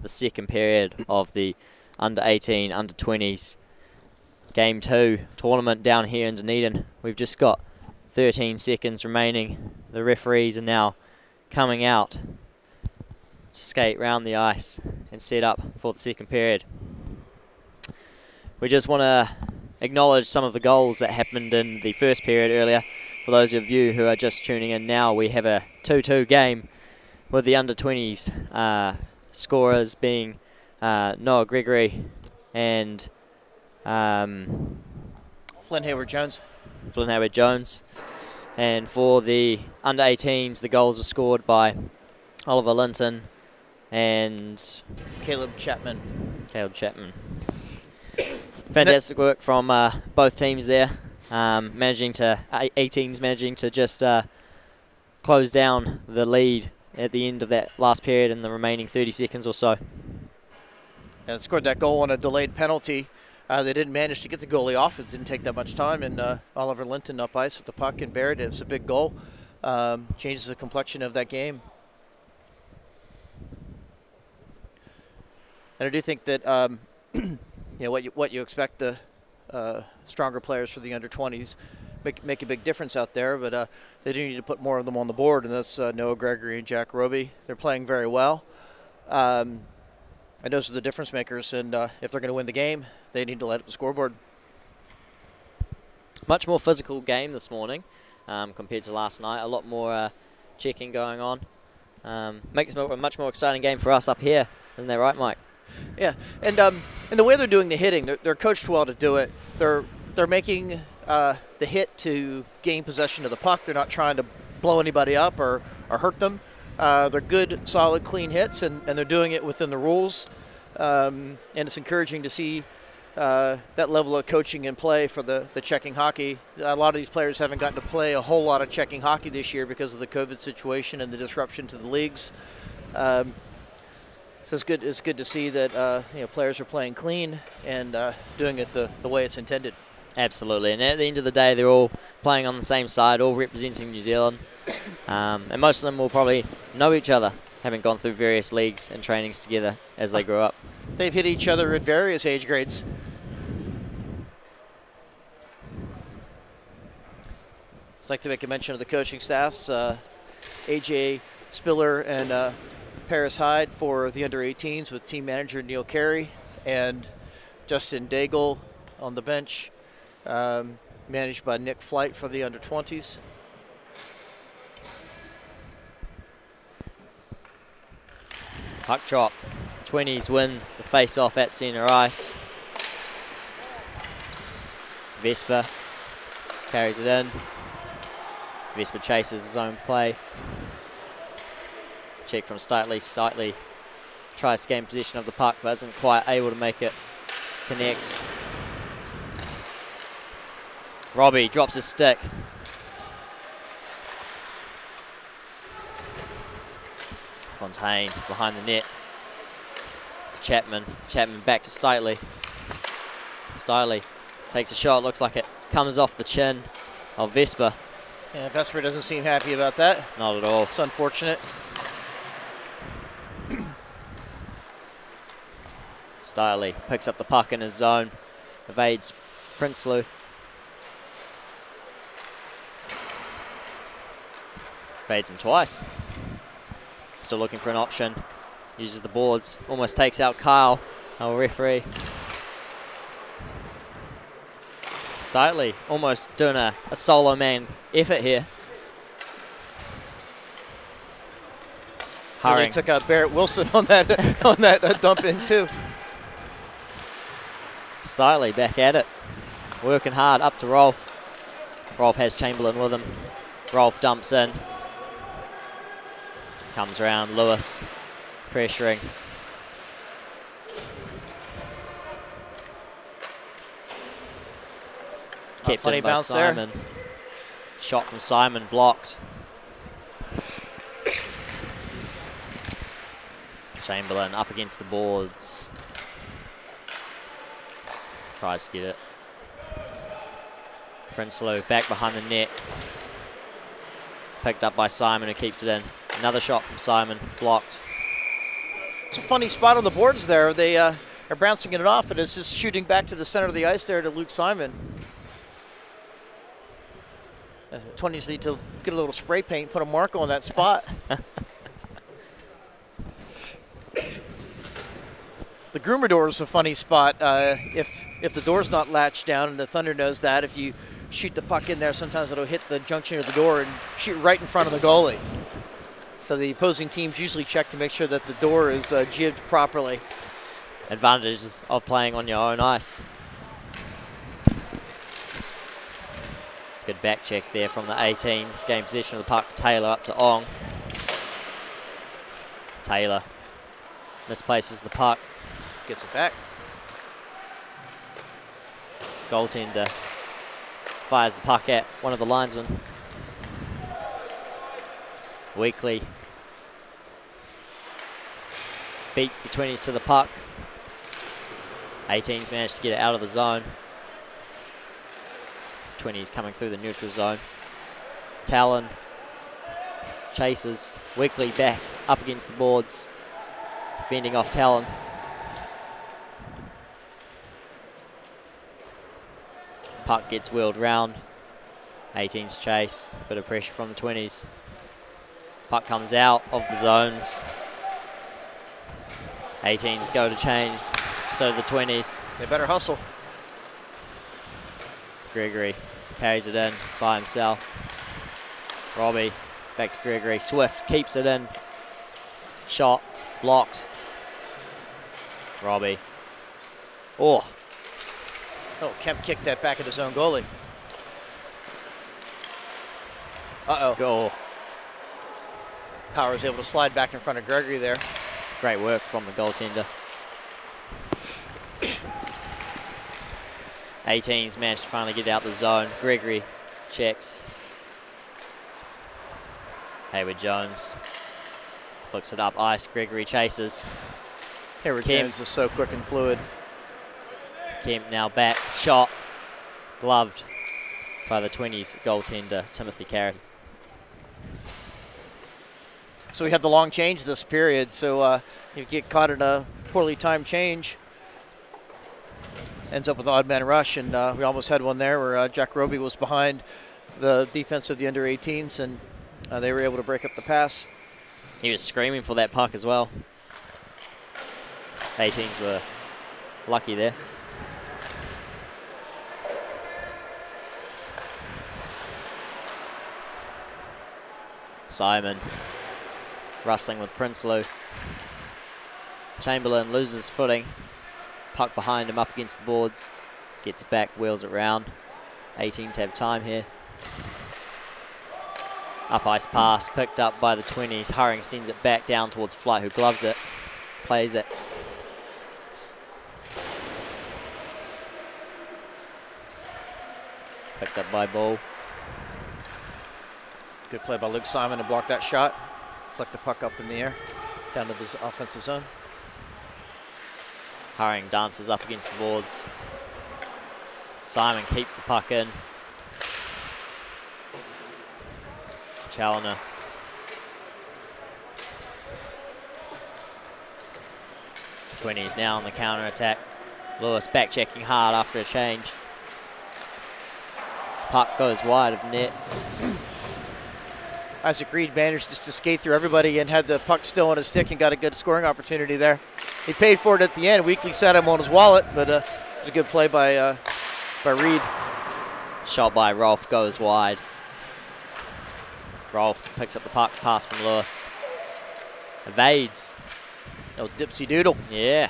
the second period of the under 18, under 20s game two tournament down here in Dunedin. We've just got 13 seconds remaining. The referees are now coming out to skate round the ice and set up for the second period. We just want to acknowledge some of the goals that happened in the first period earlier. For those of you who are just tuning in now, we have a 2-2 game with the under 20s uh, scorers being uh, Noah Gregory and um, Flynn Hayward Jones. Flynn Hayward Jones. And for the under 18s, the goals were scored by Oliver Linton and Caleb Chapman. Caleb Chapman. <coughs> Fantastic work from uh, both teams there. Um, managing to 18s managing to just uh, close down the lead at the end of that last period in the remaining 30 seconds or so. And scored that goal on a delayed penalty. Uh, they didn't manage to get the goalie off. It didn't take that much time. And uh, Oliver Linton up ice with the puck and buried it. It's a big goal. Um, changes the complexion of that game. And I do think that um, <clears throat> you know what you what you expect the uh, stronger players for the under 20s make make a big difference out there. But uh, they do need to put more of them on the board, and that's uh, Noah Gregory and Jack Roby. They're playing very well. Um, and those are the difference makers. And uh, if they're going to win the game, they need to light up the scoreboard. Much more physical game this morning um, compared to last night. A lot more uh, checking going on. Um, makes it a much more exciting game for us up here. Isn't that right, Mike? Yeah, and um, and the way they're doing the hitting, they're, they're coached well to do it. They're they're making uh, the hit to gain possession of the puck. They're not trying to blow anybody up or, or hurt them. Uh, they're good, solid, clean hits, and, and they're doing it within the rules. Um, and it's encouraging to see uh, that level of coaching and play for the, the checking hockey. A lot of these players haven't gotten to play a whole lot of checking hockey this year because of the COVID situation and the disruption to the leagues. Um, so it's good. It's good to see that uh, you know players are playing clean and uh, doing it the, the way it's intended. Absolutely, and at the end of the day, they're all playing on the same side, all representing New Zealand, um, and most of them will probably know each other, having gone through various leagues and trainings together as they grow up. They've hit each other at various age grades. I'd like to make a mention of the coaching staffs. Uh, AJ Spiller and uh, Paris Hyde for the under 18s with team manager Neil Carey and Justin Daigle on the bench um, managed by Nick Flight for the under 20s. Puck drop. 20s win the face off at centre ice. Vesper carries it in. Vesper chases his own play. Check from Stitley. Stitley tries to gain possession of the puck but isn't quite able to make it connect. Robbie drops his stick. Fontaine behind the net to Chapman. Chapman back to Stitley. Stitley takes a shot. Looks like it comes off the chin of Vesper. Yeah, Vesper doesn't seem happy about that. Not at all. It's unfortunate. Stitley picks up the puck in his zone, evades Prinsloo. Fades him twice. Still looking for an option. Uses the boards. Almost takes out Kyle, our referee. Stitley almost doing a, a solo man effort here. They took out Barrett Wilson on that <laughs> on that uh, dump in too. Stitley back at it. Working hard up to Rolf. Rolf has Chamberlain with him. Rolf dumps in. Comes around, Lewis pressuring. Kept in by bounce Simon. there. Shot from Simon blocked. Chamberlain up against the boards. Tries to get it. Prinsloo back behind the net. Picked up by Simon who keeps it in. Another shot from Simon, blocked. It's a funny spot on the boards there. They uh, are bouncing it off, and it's just shooting back to the center of the ice there to Luke Simon. Uh, 20s need to get a little spray paint, put a mark on that spot. the groomer door is a funny spot. Uh, if if the door's not latched down, and the Thunder knows that, if you shoot the puck in there, sometimes it'll hit the junction of the door and shoot right in front of the goalie. So the opposing teams usually check to make sure that the door is uh, jibbed properly. Advantages of playing on your own ice. Good back check there from the 18s. Game possession of the puck. Taylor up to Ong. Taylor misplaces the puck. Gets it back. Goaltender fires the puck at one of the linesmen. Weekly beats the 20s to the puck. 18s managed to get it out of the zone. 20s coming through the neutral zone. Talon chases. Weekly back up against the boards. Fending off Talon. Puck gets wheeled round. 18s chase. Bit of pressure from the 20s. Puck comes out of the zones. 18s go to change. So do the 20s. They better hustle. Gregory carries it in by himself. Robbie back to Gregory. Swift keeps it in. Shot blocked. Robbie. Oh, Oh, Kemp kicked that back at his own goalie. Uh-oh. goal. Power is able to slide back in front of Gregory there. Great work from the goaltender. 18's managed to finally get out the zone. Gregory checks. Hayward Jones flicks it up ice. Gregory chases. Hayward Kemp. Jones is so quick and fluid. Kemp now back. Shot. Gloved by the 20s goaltender, Timothy Carey. So we have the long change this period. So uh, you get caught in a poorly timed change. Ends up with odd man rush, and uh, we almost had one there where uh, Jack Roby was behind the defense of the under 18s, and uh, they were able to break up the pass. He was screaming for that puck as well. 18s were lucky there. Simon wrestling with Prinsloo. Chamberlain loses footing. Puck behind him up against the boards. Gets it back, wheels it round. 18s have time here. Up ice pass, picked up by the 20s. Hurring sends it back down towards Flight, who gloves it, plays it. Picked up by Ball. Good play by Luke Simon to block that shot. Flick the puck up in the air, down to the offensive zone. Hurring dances up against the boards. Simon keeps the puck in. Challoner. Twenties now on the counter attack. Lewis back checking hard after a change. Puck goes wide of net. Isaac Reed managed just to skate through everybody and had the puck still on his stick and got a good scoring opportunity there. He paid for it at the end. Weekly set him on his wallet, but uh, it was a good play by uh, by Reed. Shot by Rolf goes wide. Rolf picks up the puck, pass from Lewis. Evades. Oh, dipsy doodle. Yeah.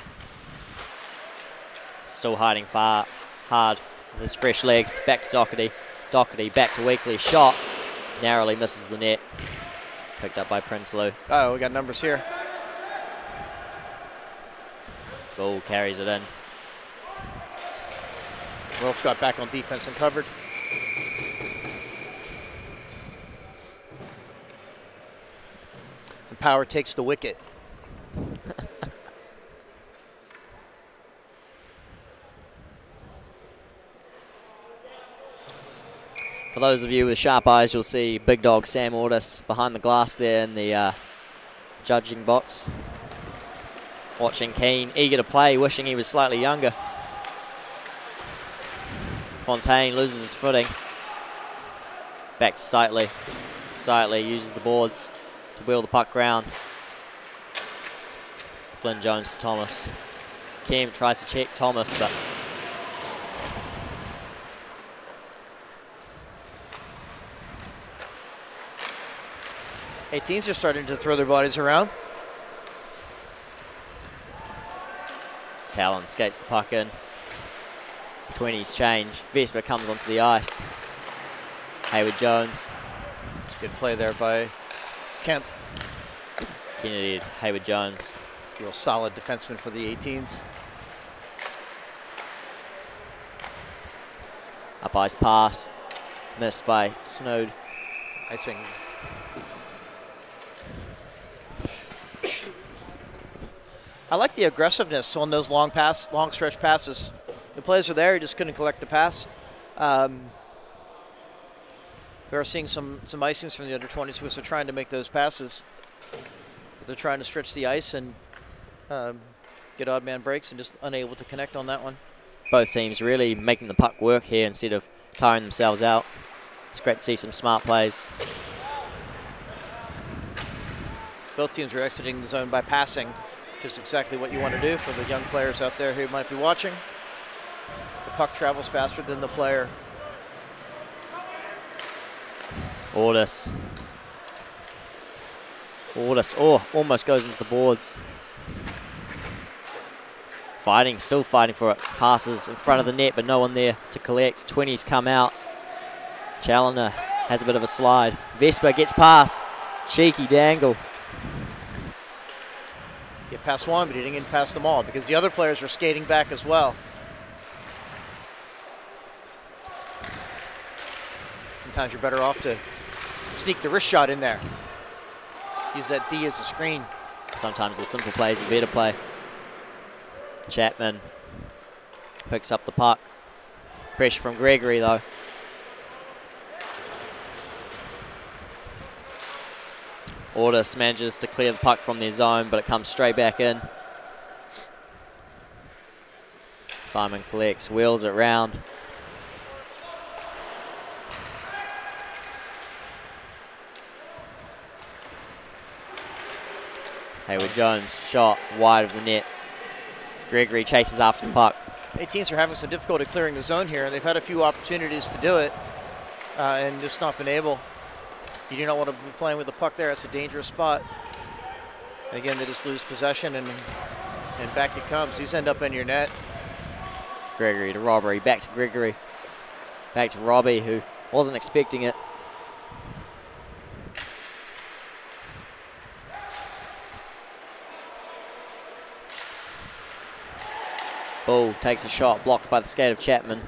Still hiding far hard with his fresh legs. Back to Doherty. Doherty back to Weekly. Shot. Narrowly misses the net. Picked up by Prinsloo. Oh, we got numbers here. Bull carries it in. Rolf got back on defense and covered. And Power takes the wicket. <laughs> For those of you with sharp eyes, you'll see big dog Sam Ordis behind the glass there in the uh, judging box. Watching Keane, eager to play, wishing he was slightly younger. Fontaine loses his footing. Back to. Sightley uses the boards to wheel the puck round. Flynn Jones to Thomas. Kim tries to check Thomas, but 18s are starting to throw their bodies around. Talon skates the puck in. 20s change. Vesper comes onto the ice. Hayward Jones. It's a good play there by Kemp. Kennedy, Hayward Jones. Real solid defenseman for the 18s. Up ice pass. Missed by Snood. Icing I like the aggressiveness on those long pass, long stretch passes. The players are there, he just couldn't collect the pass. Um, we are seeing some some icings from the under 20s who are trying to make those passes. But they're trying to stretch the ice and um, get odd man breaks and just unable to connect on that one. Both teams really making the puck work here instead of tiring themselves out. It's great to see some smart plays. Both teams are exiting the zone by passing is exactly what you want to do for the young players out there who might be watching. The puck travels faster than the player. Ordis. Ordis, oh, almost goes into the boards. Fighting, still fighting for it. Passes in front of the net, but no one there to collect. 20s come out. Challoner has a bit of a slide. Vesper gets past. Cheeky dangle past one, but he didn't get past them all because the other players were skating back as well. Sometimes you're better off to sneak the wrist shot in there. Use that D as a screen. Sometimes the simple play is the better play. Chapman picks up the puck. Pressure from Gregory though. Ordis manages to clear the puck from their zone, but it comes straight back in. Simon collects, wheels it round. Hayward Jones, shot wide of the net. Gregory chases after the puck. 18s are having some difficulty clearing the zone here, and they've had a few opportunities to do it uh, and just not been able. You do not want to be playing with the puck there. It's a dangerous spot. And again, they just lose possession, and and back it comes. He's end up in your net. Gregory to Robbery, back to Gregory. Back to Robbie, who wasn't expecting it. Bull takes a shot, blocked by the skate of Chapman.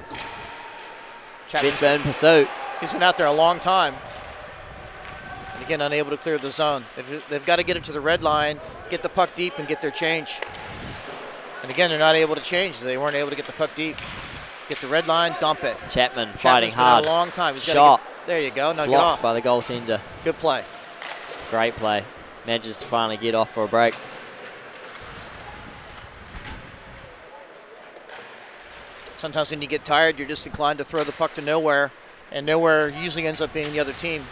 Chapman's in pursuit. He's been out there a long time. Again, unable to clear the zone. They've, they've got to get it to the red line, get the puck deep, and get their change. And again, they're not able to change. They weren't able to get the puck deep. Get the red line, dump it. Chapman Chapman's fighting hard. a long time. He's Shot. Get, there you go. No, Blocked get off. by the goaltender. Good play. Great play. Manages to finally get off for a break. Sometimes when you get tired, you're just inclined to throw the puck to nowhere, and nowhere usually ends up being the other team.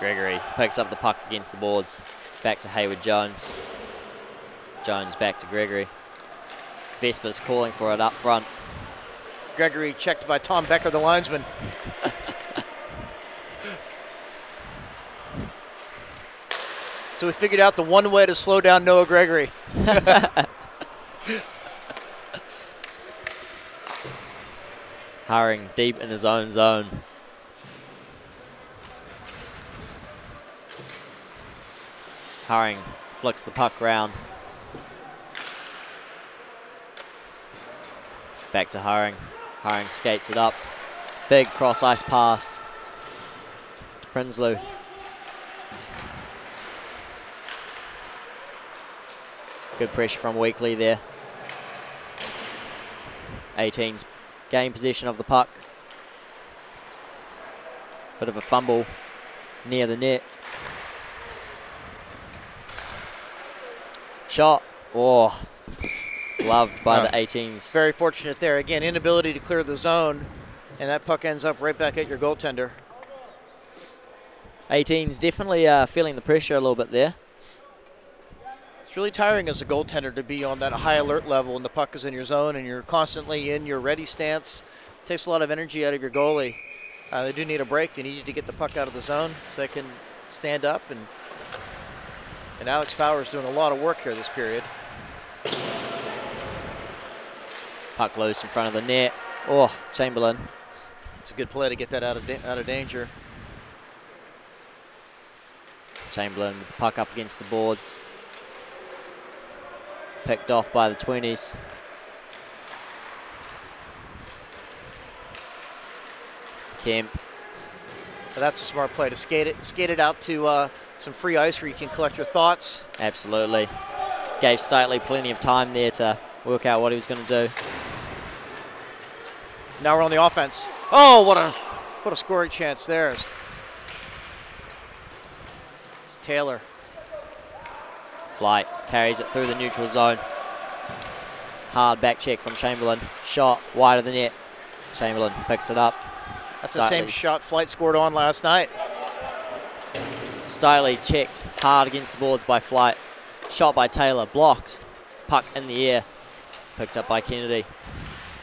Gregory picks up the puck against the boards. Back to Hayward Jones. Jones back to Gregory. Vesper's calling for it up front. Gregory checked by Tom Becker, the linesman. <laughs> so we figured out the one way to slow down Noah Gregory. <laughs> Hurring deep in his own zone. Hurring flicks the puck round. Back to Hurring. Hurring skates it up. Big cross ice pass. To Prinsloo. Good pressure from Weekly there. 18's game possession of the puck. Bit of a fumble near the net. Shot. Oh, loved by the 18s. Very fortunate there. Again, inability to clear the zone, and that puck ends up right back at your goaltender. 18s definitely uh, feeling the pressure a little bit there. It's really tiring as a goaltender to be on that high alert level and the puck is in your zone and you're constantly in your ready stance. takes a lot of energy out of your goalie. Uh, they do need a break. They need to get the puck out of the zone so they can stand up. And, and Alex Power is doing a lot of work here this period. Puck loose in front of the net. Oh, Chamberlain. It's a good play to get that out of, out of danger. Chamberlain with the puck up against the boards. Picked off by the 20s. Kemp. That's a smart play to skate it, skate it out to uh, some free ice where you can collect your thoughts. Absolutely. Gave Stately plenty of time there to work out what he was going to do. Now we're on the offense. Oh, what a what a scoring chance there. It's Taylor. Flight carries it through the neutral zone. Hard back check from Chamberlain. Shot wide of the net. Chamberlain picks it up. That's the same shot Flight scored on last night. Stiley checked hard against the boards by Flight. Shot by Taylor, blocked. Puck in the air. Picked up by Kennedy.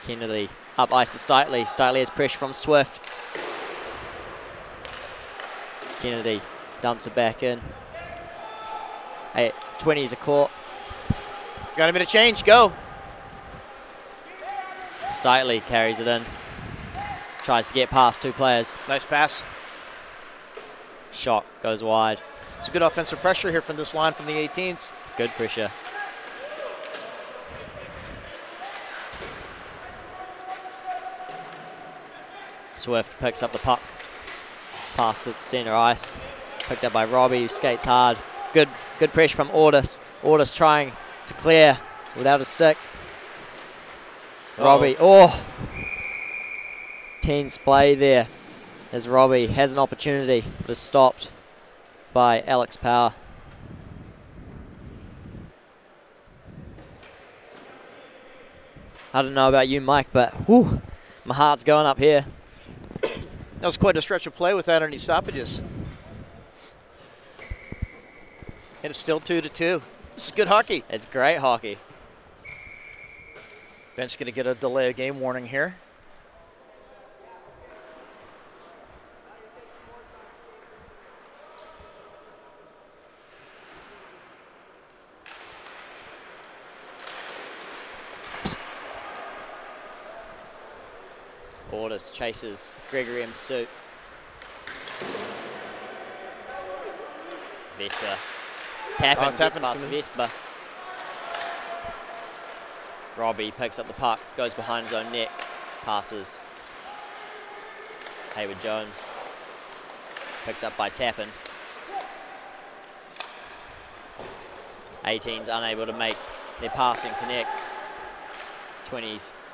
Kennedy up ice to Stiley. Stiley has pressure from Swift. Kennedy dumps it back in. Hey, 20s a court. Got a minute change. Go. Stiley carries it in. Tries to get past two players. Nice pass. Shot goes wide. It's a good offensive pressure here from this line from the 18s. Good pressure. Swift picks up the puck. Pass it center ice. Picked up by Robbie, who skates hard. Good good pressure from Ordis. Ordis trying to clear without a stick. Robbie, oh! Tense play there as Robbie has an opportunity, but is stopped by Alex Power. I don't know about you, Mike, but whew, my heart's going up here. That was quite a stretch of play without any stoppages. And it's still two to two. This is good hockey. It's great hockey. Bench going to get a delay of game warning here. Chases Gregory in pursuit. Vesper. Tappan Oh, Tappan's past. Vesper. Robbie picks up the puck, goes behind his own net, passes. Hayward Jones. Picked up by Tappan. 18's unable to make their passing connect. 20s It's going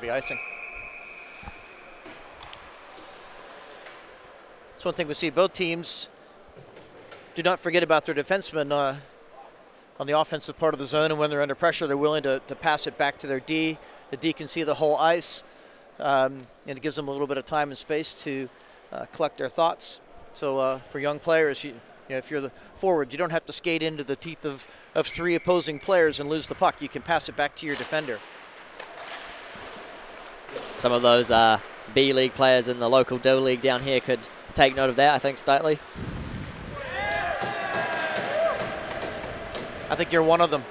be icing. That's one thing we see. Both teams do not forget about their defensemen uh, on the offensive part of the zone, and when they're under pressure, they're willing to, to pass it back to their D. The D can see the whole ice, um, and it gives them a little bit of time and space to uh, collect their thoughts. So uh, for young players, you, you know, if you're the forward, you don't have to skate into the teeth of, of three opposing players and lose the puck. You can pass it back to your defender. Some of those uh, B League players in the local Do League down here could take note of that, I think, Stately. I think you're one of them.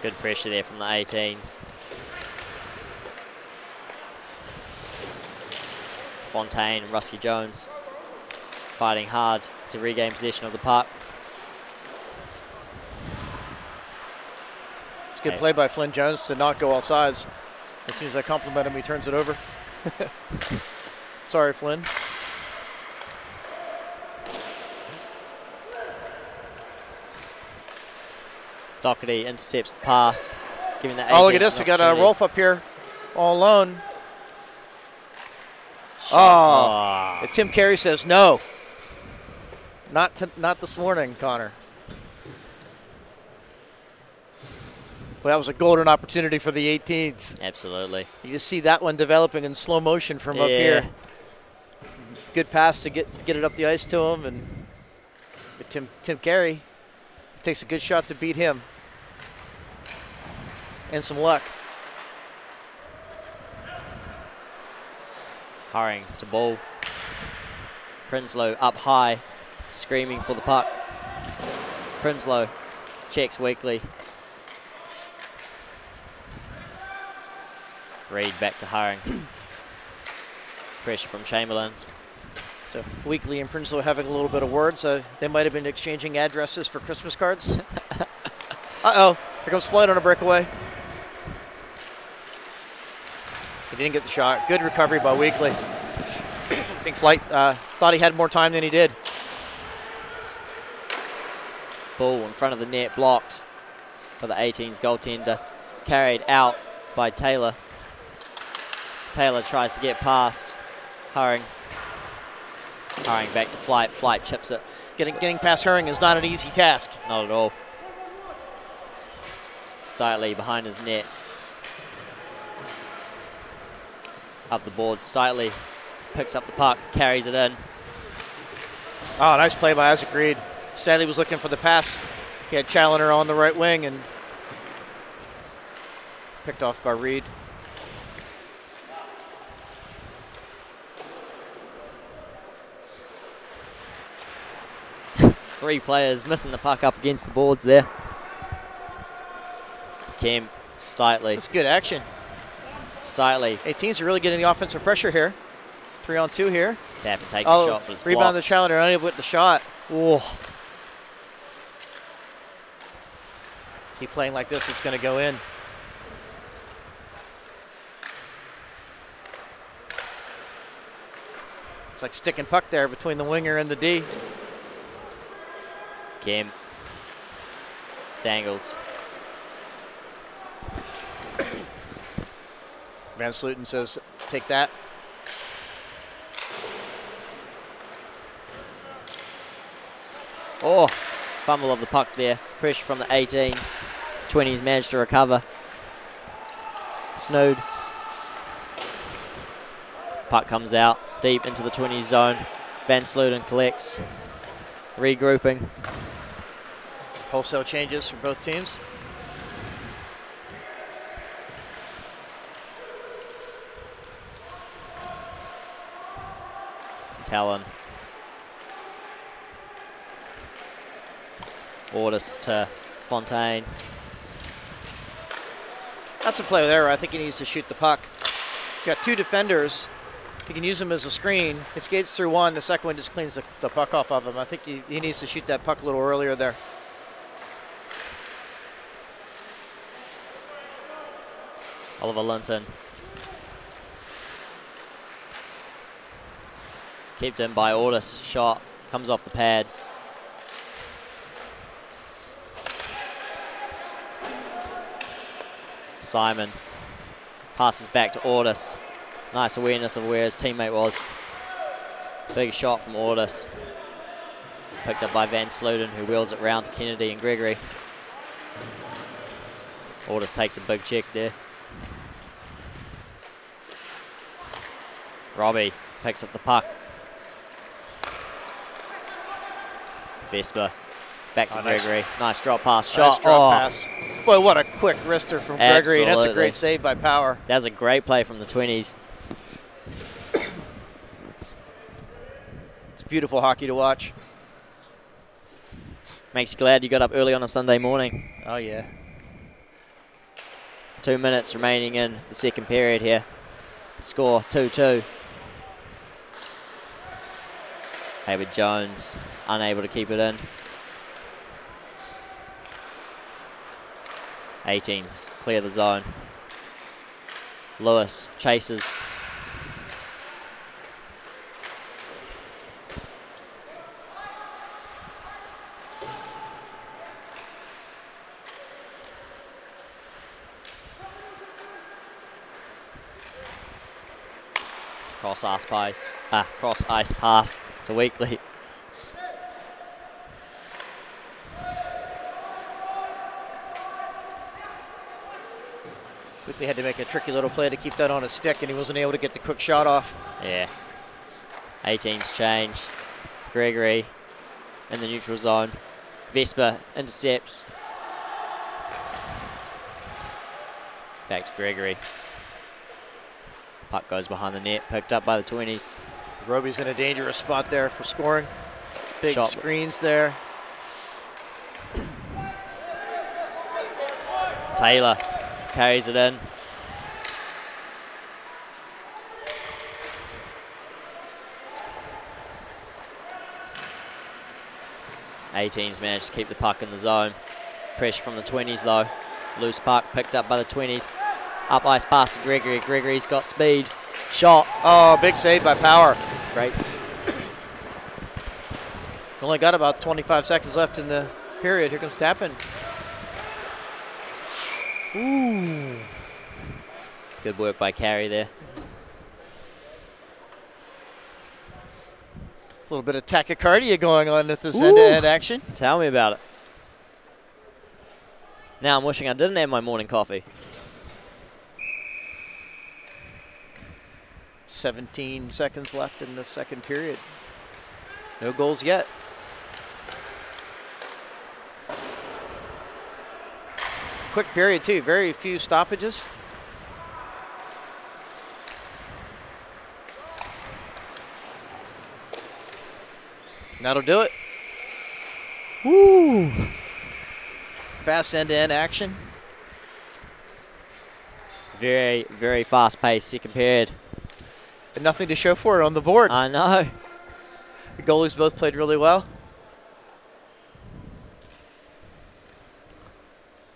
Good pressure there from the 18s. Fontaine and Rusty Jones fighting hard to regain possession of the puck. It's a good Okay. play by Flynn Jones to not go offsides. As soon as I compliment him, he turns it over. <laughs> Sorry, Flynn. Doherty intercepts the pass, giving the Oh, look at this. We got uh, a. Rolf up here all alone. Shot. Oh. Tim Carey says no. Not to, not this morning, Connor. But that was a golden opportunity for the 18s. Absolutely. You just see that one developing in slow motion from up here. It's good pass to get get it up the ice to him, and Tim Tim Carey takes a good shot to beat him, and some luck. Hurring to ball. Prinsloo up high, screaming for the puck. Prinsloo checks Weekly. Reed back to Hurring. <clears throat> Pressure from Chamberlain. So Weekly and Prinsloo having a little bit of words. Uh, they might have been exchanging addresses for Christmas cards. <laughs> uh oh, here comes Floyd on a breakaway. He didn't get the shot. Good recovery by Weekly. <coughs> I think Flight uh, thought he had more time than he did. Ball in front of the net, blocked by the 18's goaltender. Carried out by Taylor. Taylor tries to get past. Hurring. Hurring back to Flight. Flight chips it. Getting getting past Hurring is not an easy task. Not at all. Stiley behind his net. Up the board, Stiley picks up the puck, carries it in. Oh, nice play by Isaac Reed. Stanley was looking for the pass. He had Challoner on the right wing and picked off by Reed. <laughs> Three players missing the puck up against the boards there. Kemp, Stiley, That's good action. Stiley, Hey, teams are really getting the offensive pressure here. Three on two here. Tappan takes a Oh, shot, but it's rebound the blocked. Challoner, unable with the shot. Keep playing like this, it's going to go in. It's like sticking puck there between the winger and the D. Kemp dangles. Van Sluten says, take that. Oh, fumble of the puck there. Pressure from the 18s. 20s managed to recover. Snood. Puck comes out deep into the 20s zone. Van Sluden collects. Regrouping. Wholesale changes for both teams. Talon. Ordis to Fontaine. That's a play there. I think he needs to shoot the puck. He's got two defenders. He can use them as a screen. He skates through one. The second one just cleans the, the puck off of him. I think he, he needs to shoot that puck a little earlier there. Oliver Linton. Kept in by Ordis. Shot comes off the pads. Simon passes back to Ordis. Nice awareness of where his teammate was. Big shot from Ordis. Picked up by Van Sluden, who wheels it round to Kennedy and Gregory. Ordis takes a big check there. Robbie picks up the puck. Vesper back to Oh. Gregory. Nice drop pass Nice shot. drop Oh, pass. Boy, what a quick wrister from Gregory. And that's a great save by Power. That was a great play from the 20s. It's beautiful hockey to watch. Makes you glad you got up early on a Sunday morning. Oh, yeah. Two minutes remaining in the second period here. Score 2-2. Hayward Jones unable to keep it in. 18s clear the zone. Lewis chases. Cross ice pass. Ah, cross ice pass to Weekly. Quickly had to make a tricky little play to keep that on his stick, and he wasn't able to get the quick shot off. Yeah. 18's change. Gregory in the neutral zone. Vesper intercepts. Back to Gregory. Puck goes behind the net, picked up by the 20s. Roby's in a dangerous spot there for scoring. Big Shot. screens there. Taylor carries it in. Eighteens managed to keep the puck in the zone. Pressure from the 20s though. Loose puck picked up by the 20s. Up ice pass to Gregory. Gregory's got speed. Shot. Oh, big save by Power. Great. Only got about 25 seconds left in the period. Here comes Tappan. Good work by Carey there. A little bit of tachycardia going on at this end-to-end action. Tell me about it. Now I'm wishing I didn't have my morning coffee. 17 seconds left in the second period. No goals yet. Quick period, too. Very few stoppages. That'll do it. Woo! Fast end-to-end action. Very, very fast paced second period. And nothing to show for it on the board. I know. The goalies both played really well.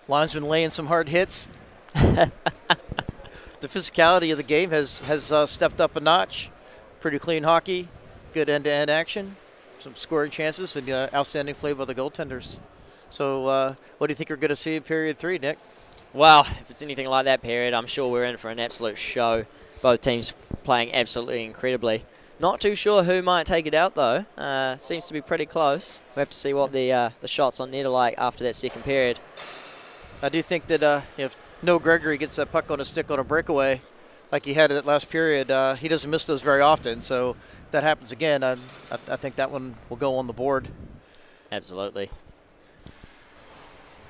Linesman laying some hard hits. <laughs> the physicality of the game has has uh, stepped up a notch. Pretty clean hockey, good end-to-end action, some scoring chances, and uh, outstanding play by the goaltenders. So, uh, what do you think we're going to see in period three, Nick? Well, if it's anything like that period, I'm sure we're in for an absolute show. Both teams playing absolutely incredibly. Not too sure who might take it out though. Uh, seems to be pretty close. We have to see what the uh, the shots on net are like after that second period. I do think that uh, if Noah Gregory gets that puck on a stick on a breakaway, like he had it last period, uh, he doesn't miss those very often. So if that happens again, I, I, I think that one will go on the board. Absolutely.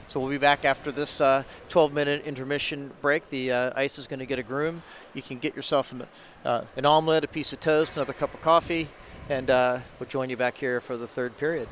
So we'll be back after this 12-minute intermission break. The uh, ice is going to get a groom. You can get yourself an, uh, an omelet, a piece of toast, another cup of coffee, and uh, we'll join you back here for the third period.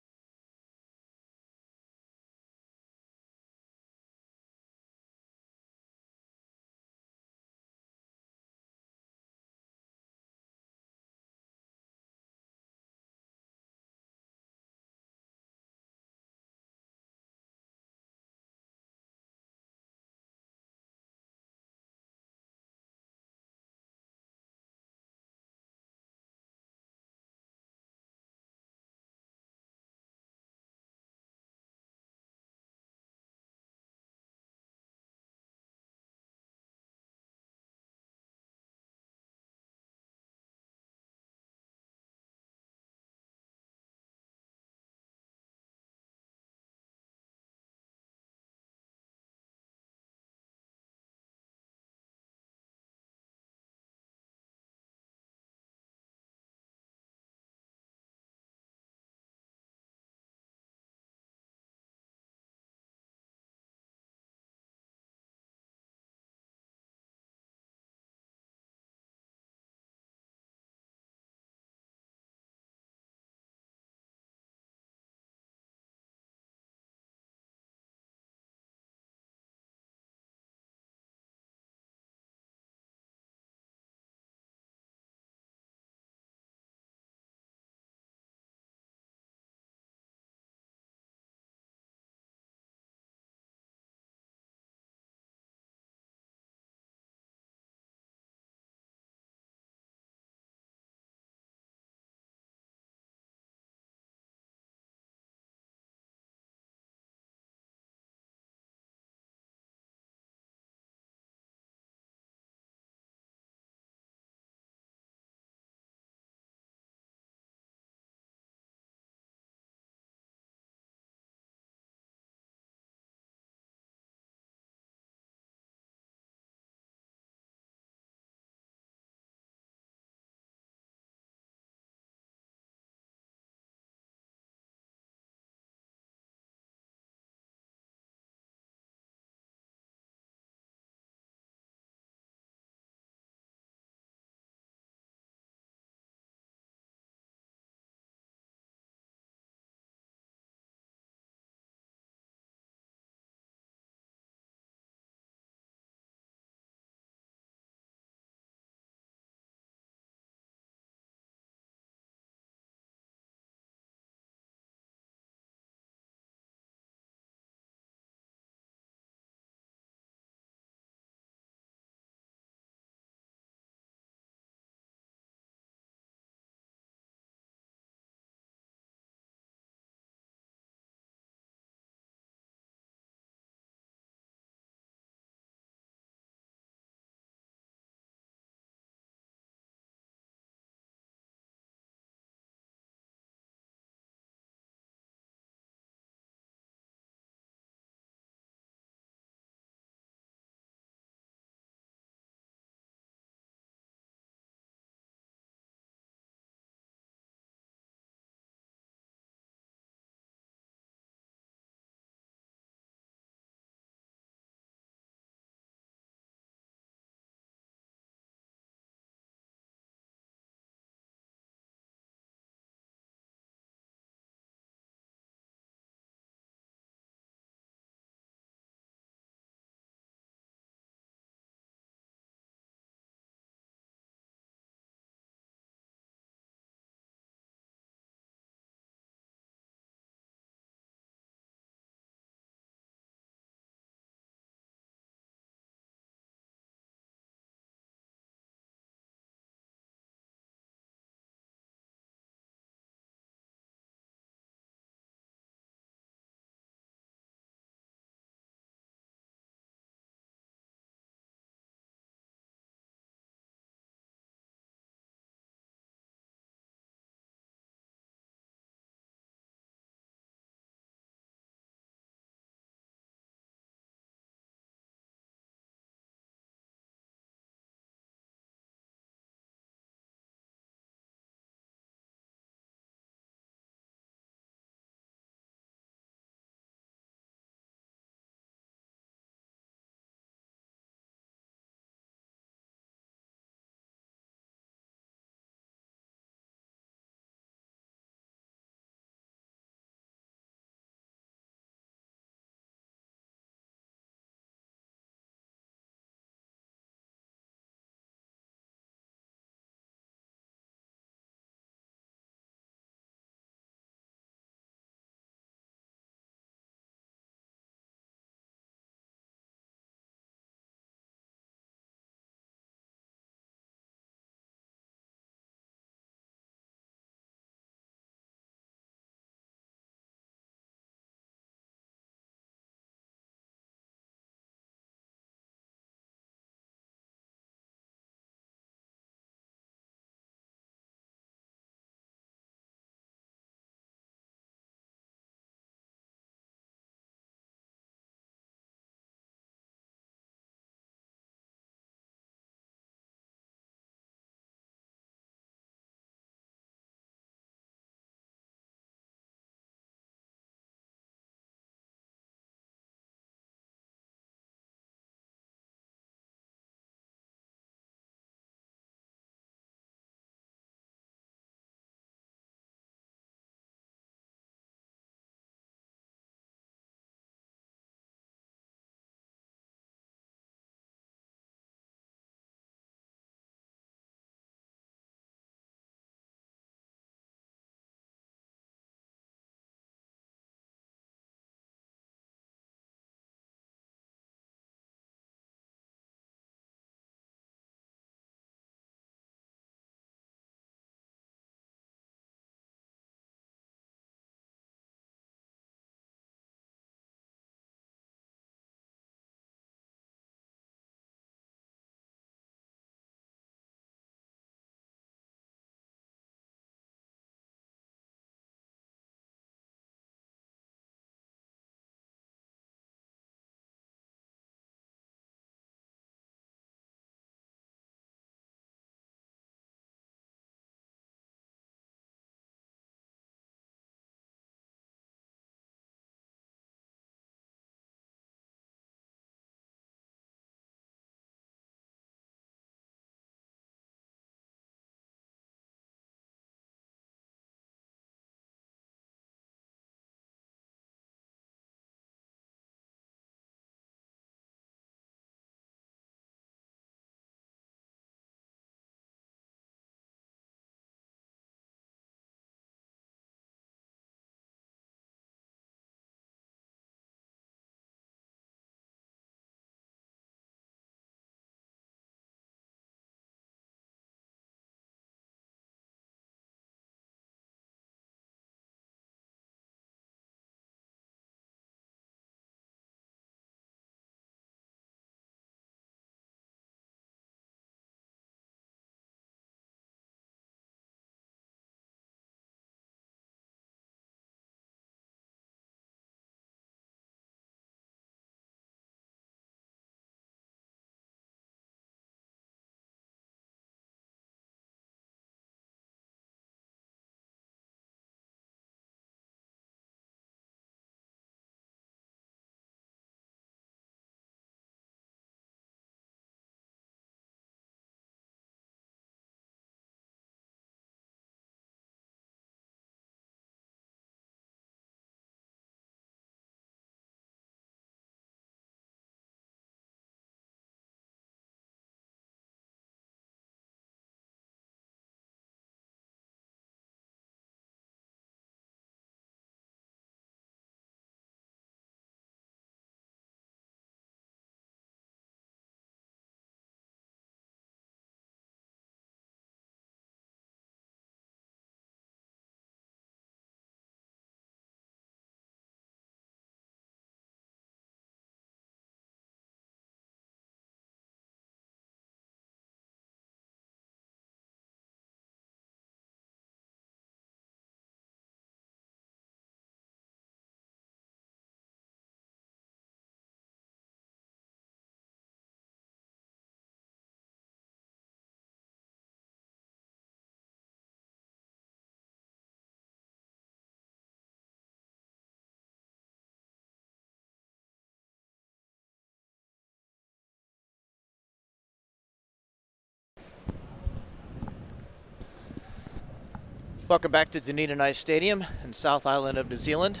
Welcome back to Dunedin Ice Stadium in South Island of New Zealand.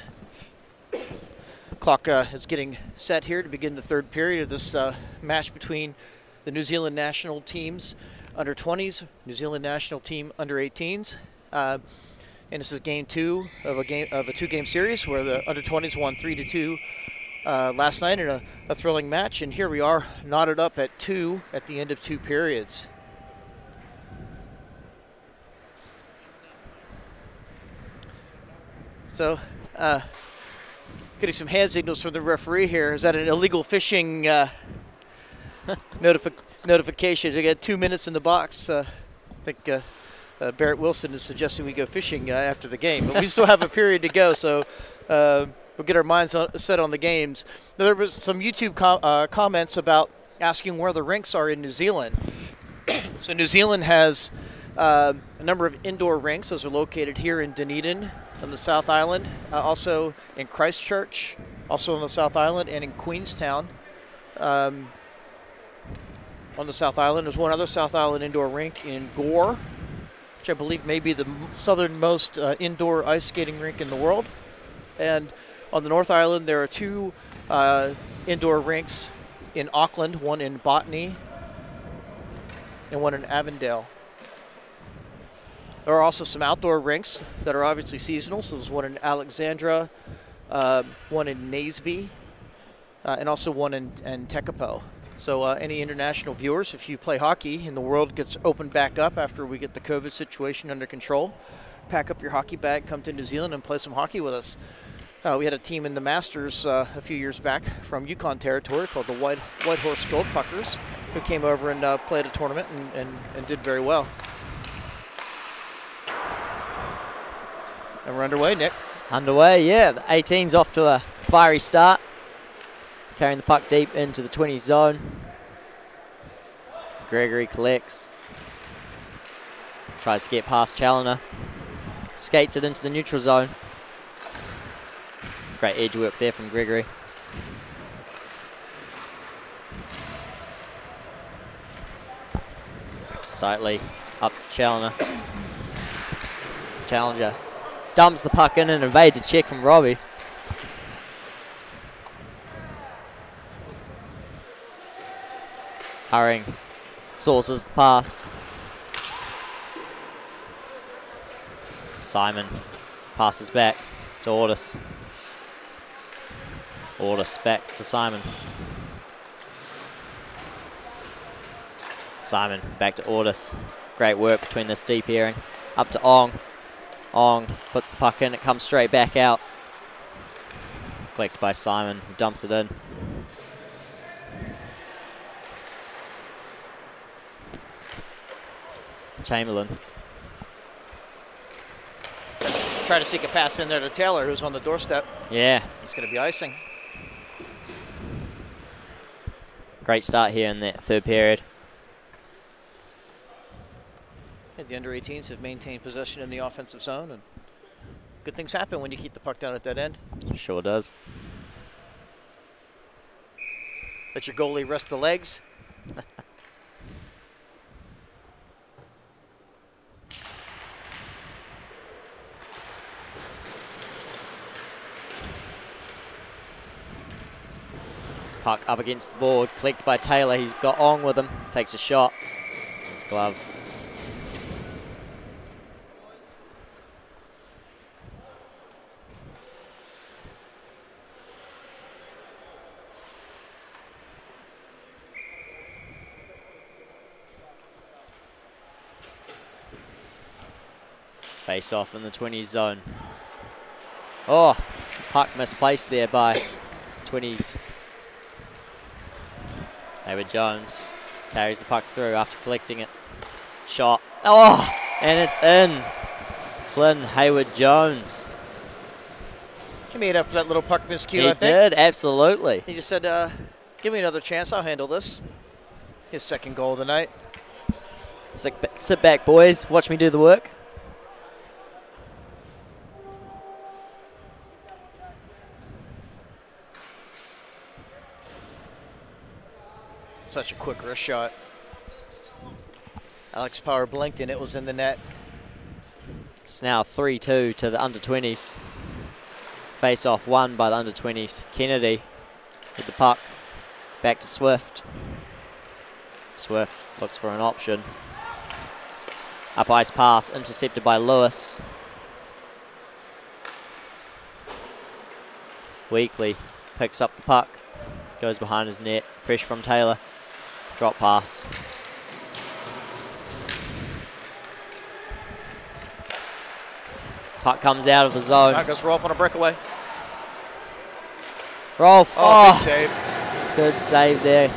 Clock uh, is getting set here to begin the third period of this uh, match between the New Zealand national teams under 20s, New Zealand national team under 18s. Uh, and this is game two of a game of a two-game series where the under 20s won three to two uh, last night in a, a thrilling match. And here we are, knotted up at two at the end of two periods. So, uh, getting some hand signals from the referee here. Is that an illegal fishing uh, <laughs> notifi- notification to get two minutes in the box? Uh, I think uh, uh, Barrett Wilson is suggesting we go fishing uh, after the game, but we still have a <laughs> period to go, so uh, we'll get our minds on, set on the games. There was some YouTube com- uh, comments about asking where the rinks are in New Zealand. so New Zealand has uh, a number of indoor rinks. Those are located here in Dunedin on the South Island, uh, also in Christchurch, also on the South Island, and in Queenstown. Um, on the South Island, there's one other South Island indoor rink in Gore, which I believe may be the southernmost uh, indoor ice skating rink in the world. And on the North Island, there are two uh, indoor rinks in Auckland, one in Botany and one in Avondale. There are also some outdoor rinks that are obviously seasonal. So there's one in Alexandra, uh, one in Naseby, uh, and also one in, in Tekapo. So uh, any international viewers, if you play hockey and the world gets opened back up after we get the COVID situation under control, pack up your hockey bag, come to New Zealand and play some hockey with us. Uh, we had a team in the Masters uh, a few years back from Yukon territory called the White, White Horse Gold Puckers, who came over and uh, played a tournament and, and, and did very well. And we're underway, Nick. Underway, yeah. The 18's off to a fiery start. Carrying the puck deep into the 20 zone. Gregory collects. Tries to get past Challoner. Skates it into the neutral zone. Great edge work there from Gregory. Slightly up to Challoner. <coughs> Challoner dumps the puck in and evades a check from Roby. Hurring sources the pass. Simon passes back to Ordis. Ordis back to Simon. Simon back to Ordis. Great work between this deep airing. Up to Ong. Ong puts the puck in, it comes straight back out. Collected by Simon, who dumps it in. Chamberlain. Try to seek a pass in there to Taylor, who's on the doorstep. Yeah, It's going to be icing. great start here in the third period. And the under 18s have maintained possession in the offensive zone, and good things happen when you keep the puck down at that end. Sure does. Let your goalie rest the legs. <laughs> Puck up against the board, clicked by Taylor. He's got on with him. Takes a shot. It's glove. Face off in the 20s zone. Oh, puck misplaced there by 20s. Hayward Jones carries the puck through after collecting it. Shot. Oh, and it's in. Flynn Hayward Jones. He made up for that little puck miscue, he I think. He did, absolutely. He just said, uh, give me another chance, I'll handle this. His second goal of the night. Sit, ba- sit back, boys. Watch me do the work. Such a quick wrist shot. Alex Power blinked and it was in the net. It's now 3-2 to the under 20s. Face off won by the under 20s. Kennedy with the puck. Back to Swift. Swift looks for an option. Up ice pass intercepted by Lewis. Weekly picks up the puck. Goes behind his net. Pressure from Taylor. Drop pass. Puck comes out of the zone. That goes Rolf on a breakaway. Rolf. Oh, Oh, big oh, save. good save there.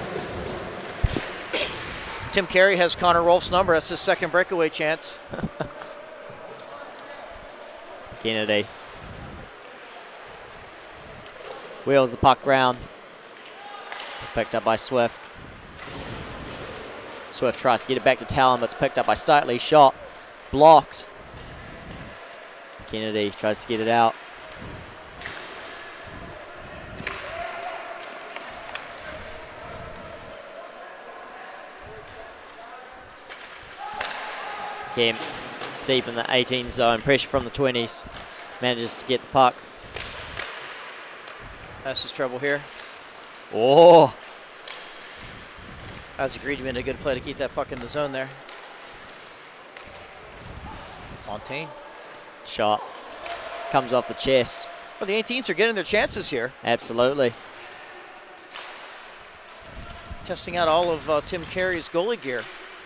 Tim Carey has Connor Rolf's number. That's his second breakaway chance. <laughs> Kennedy. Wheels the puck round. It's picked up by Swift. Swift tries to get it back to Talon, but it's picked up by Stiteley. Shot. Blocked. Kennedy tries to get it out. Kemp deep in the 18 zone. Pressure from the 20s. Manages to get the puck. That's his trouble here. Oh, As agreed, he made a good play to keep that puck in the zone there. Fontaine. shot. Comes off the chest. Well, the 18s are getting their chances here, Absolutely. testing out all of uh, Tim Carey's goalie gear. <laughs>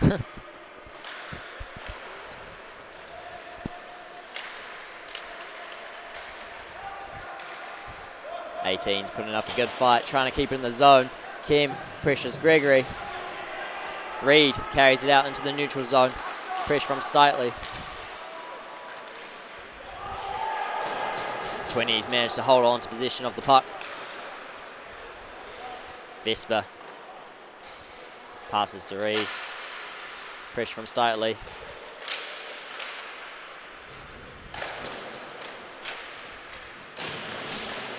18's putting up a good fight, trying to keep it in the zone. Kim pressures Gregory. Reed carries it out into the neutral zone. Pressure from Stiteley. 20s managed to hold on to position of the puck. Vesper passes to Reed. Pressure from Stiteley.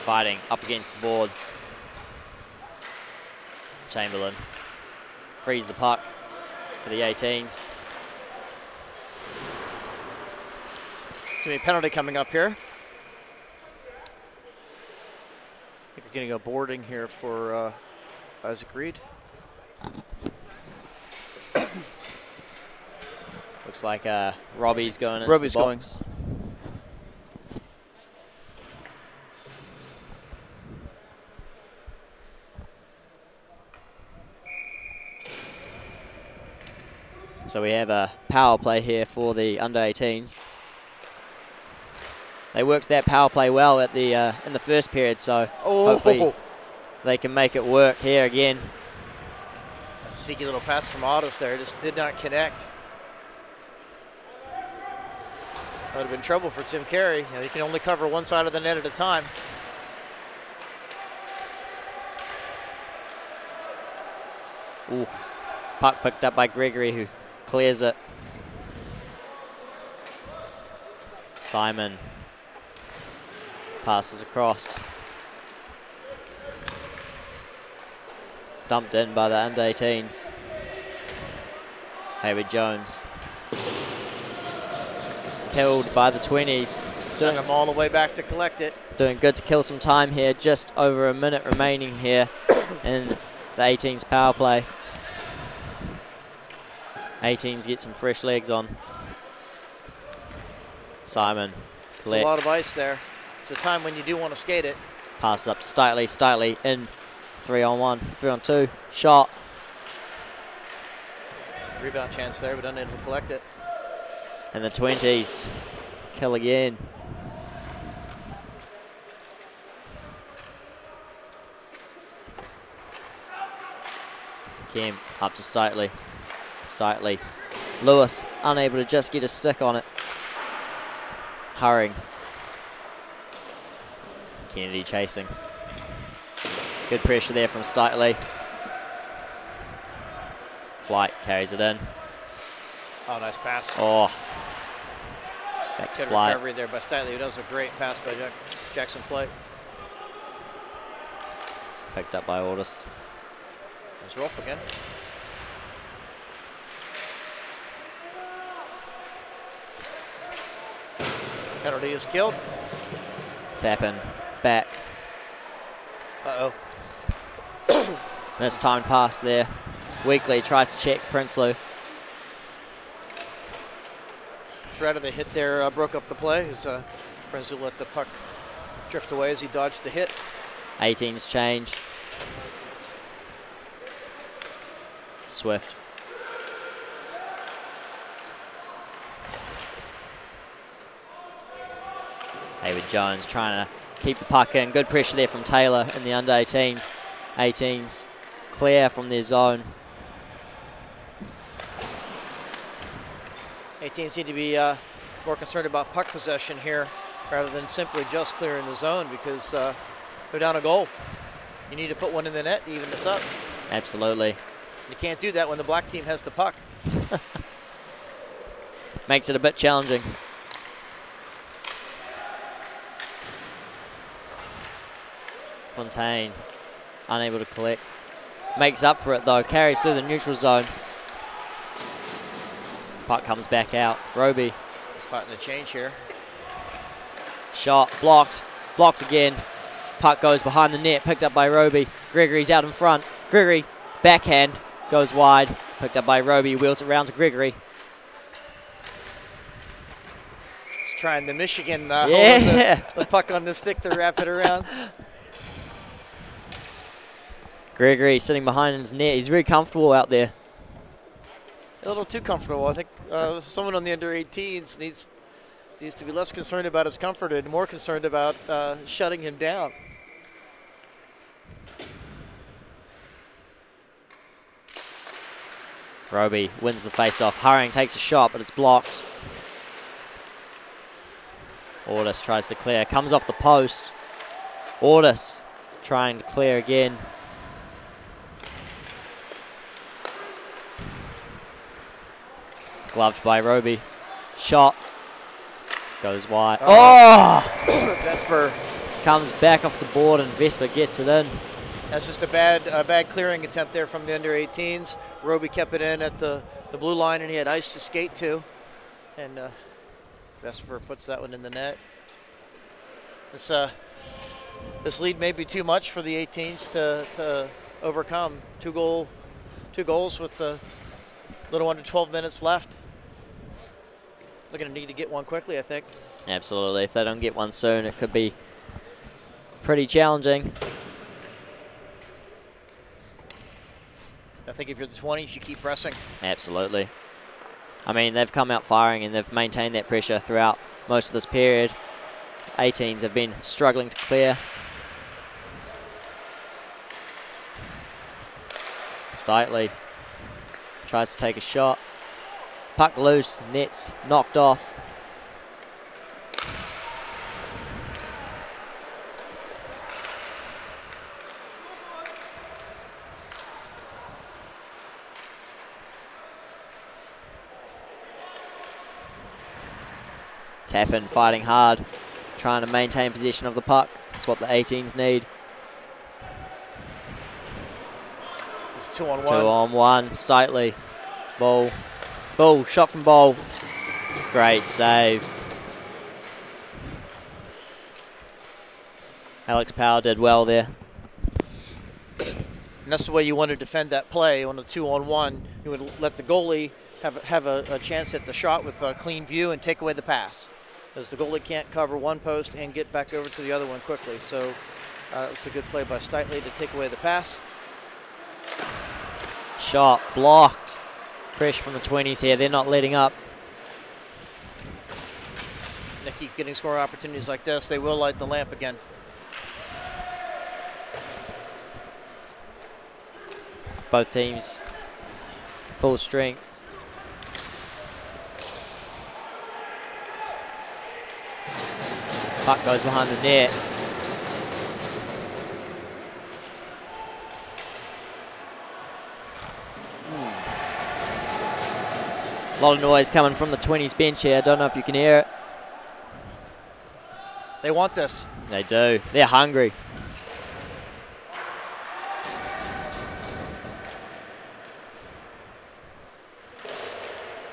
Fighting up against the boards. Chamberlain frees the puck for the 18s. Gonna be a penalty coming up here. I think we're getting a boarding here for uh, Isaac Reed. <coughs> Looks like uh, Roby's going Roby's going. So we have a power play here for the under 18s. They worked that power play well at the uh, in the first period, so Oh, hopefully they can make it work here again. a sneaky little pass from Ordis there, just did not connect. That would have been trouble for Tim Carey. You know, he can only cover one side of the net at a time. Ooh. Puck picked up by Gregory, who clears it. Simon passes across. Dumped in by the under 18s. Hayward Jones. Killed by the 20s. Sent him all the way back to collect it. Doing good to kill some time here. Just over a minute remaining here <coughs> in the 18s power play. 18s get some fresh legs on. Simon There's a lot of ice there. It's a time when you do want to skate it. passes up to Stiteley. Stiteley in three on one, three on two. Shot. Rebound chance there, but unable to collect it. And the 20s kill again. Kim up to Stiteley. Stiteley. Lewis unable to just get a stick on it. Hurring. Kennedy chasing. Good pressure there from Stiteley. Flight carries it in. Oh, nice pass. Oh. Back to Good Flight. recovery there by Stiteley. That was a great pass by Jack- Jackson Flight. Picked up by Ordis. There's Rolf again. Penalty is killed. Tapping back. Uh oh. Missed <coughs> time pass there. Weekly tries to check Prinsloo. Threat of the hit there uh, broke up the play as uh, Prinsloo let the puck drift away as he dodged the hit. 18's change. Swift. David Jones trying to keep the puck in. Good pressure there from Taylor in the under 18s. 18s clear from their zone. 18 seem to be uh, more concerned about puck possession here rather than simply just clearing the zone because uh, they're down a goal. You need to put one in the net to even this up. Absolutely. You can't do that when the black team has the puck. <laughs> Makes it a bit challenging. Fontaine unable to collect. Makes up for it though, carries through the neutral zone. Puck comes back out. Roby. Caught in the change here. Shot blocked. Blocked again. Puck goes behind the net, picked up by Roby. Gregory's out in front. Gregory, backhand, goes wide. Picked up by Roby, wheels it around to Gregory. He's trying the Michigan uh, yeah. the, the puck on the stick to wrap it around. <laughs> Gregory sitting behind his net. He's very comfortable out there. A little too comfortable. I think uh, someone on the under 18s needs needs to be less concerned about his comfort and more concerned about uh, shutting him down. Roby wins the face-off. Hurring takes a shot, but it's blocked. Ordis tries to clear. Comes off the post. Ordis trying to clear again. Gloved by Roby. Shot. Goes wide. Oh! oh! <coughs> Vesper comes back off the board and Vesper gets it in. That's just a bad, uh, bad clearing attempt there from the under 18s. Roby kept it in at the, the blue line, and he had ice to skate to. And uh, Vesper puts that one in the net. This, uh, this lead may be too much for the 18s to, to overcome. Two goal, two goals with a little under 12 minutes left. They're going to need to get one quickly, I think. Absolutely. If they don't get one soon, it could be pretty challenging. I think if you're the 20s, you keep pressing. Absolutely. I mean, they've come out firing and they've maintained that pressure throughout most of this period. 18s have been struggling to clear. Stiteley tries to take a shot. Puck loose, nets knocked off. Tappan fighting hard, trying to maintain possession of the puck. That's what the 18s need. It's two on one. Two on one. Stiteley. Ball. Ball. Shot from Ball. Great save. Alex Power did well there. And that's the way you want to defend that play on a two on one. You would let the goalie have, have a, a chance at the shot with a clean view and take away the pass as the goalie can't cover one post and get back over to the other one quickly. So uh, it's a good play by Stiteley to take away the pass. Shot blocked. Pressure from the 20s here. They're not letting up. They keep getting score opportunities like this. They will light the lamp again. Both teams full strength. Puck goes behind the net. Lot of noise coming from the 20s bench here. I don't know if you can hear it. They want this. They do. They're hungry.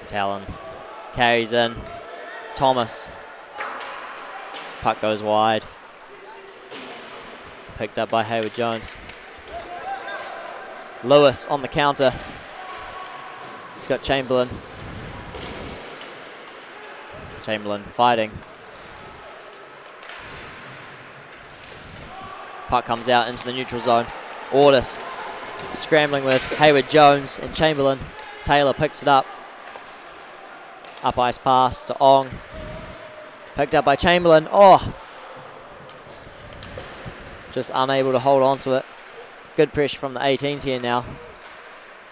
Talon carries in. Thomas Puck goes wide. Picked up by Hayward Jones. Lewis on the counter. He's got Chamberlain. Chamberlain fighting. Puck comes out into the neutral zone. Ordis scrambling with Hayward Jones and Chamberlain. Taylor picks it up. Up ice pass to Ong. Picked up by Chamberlain. Oh! Just unable to hold on to it. Good pressure from the 18s here now.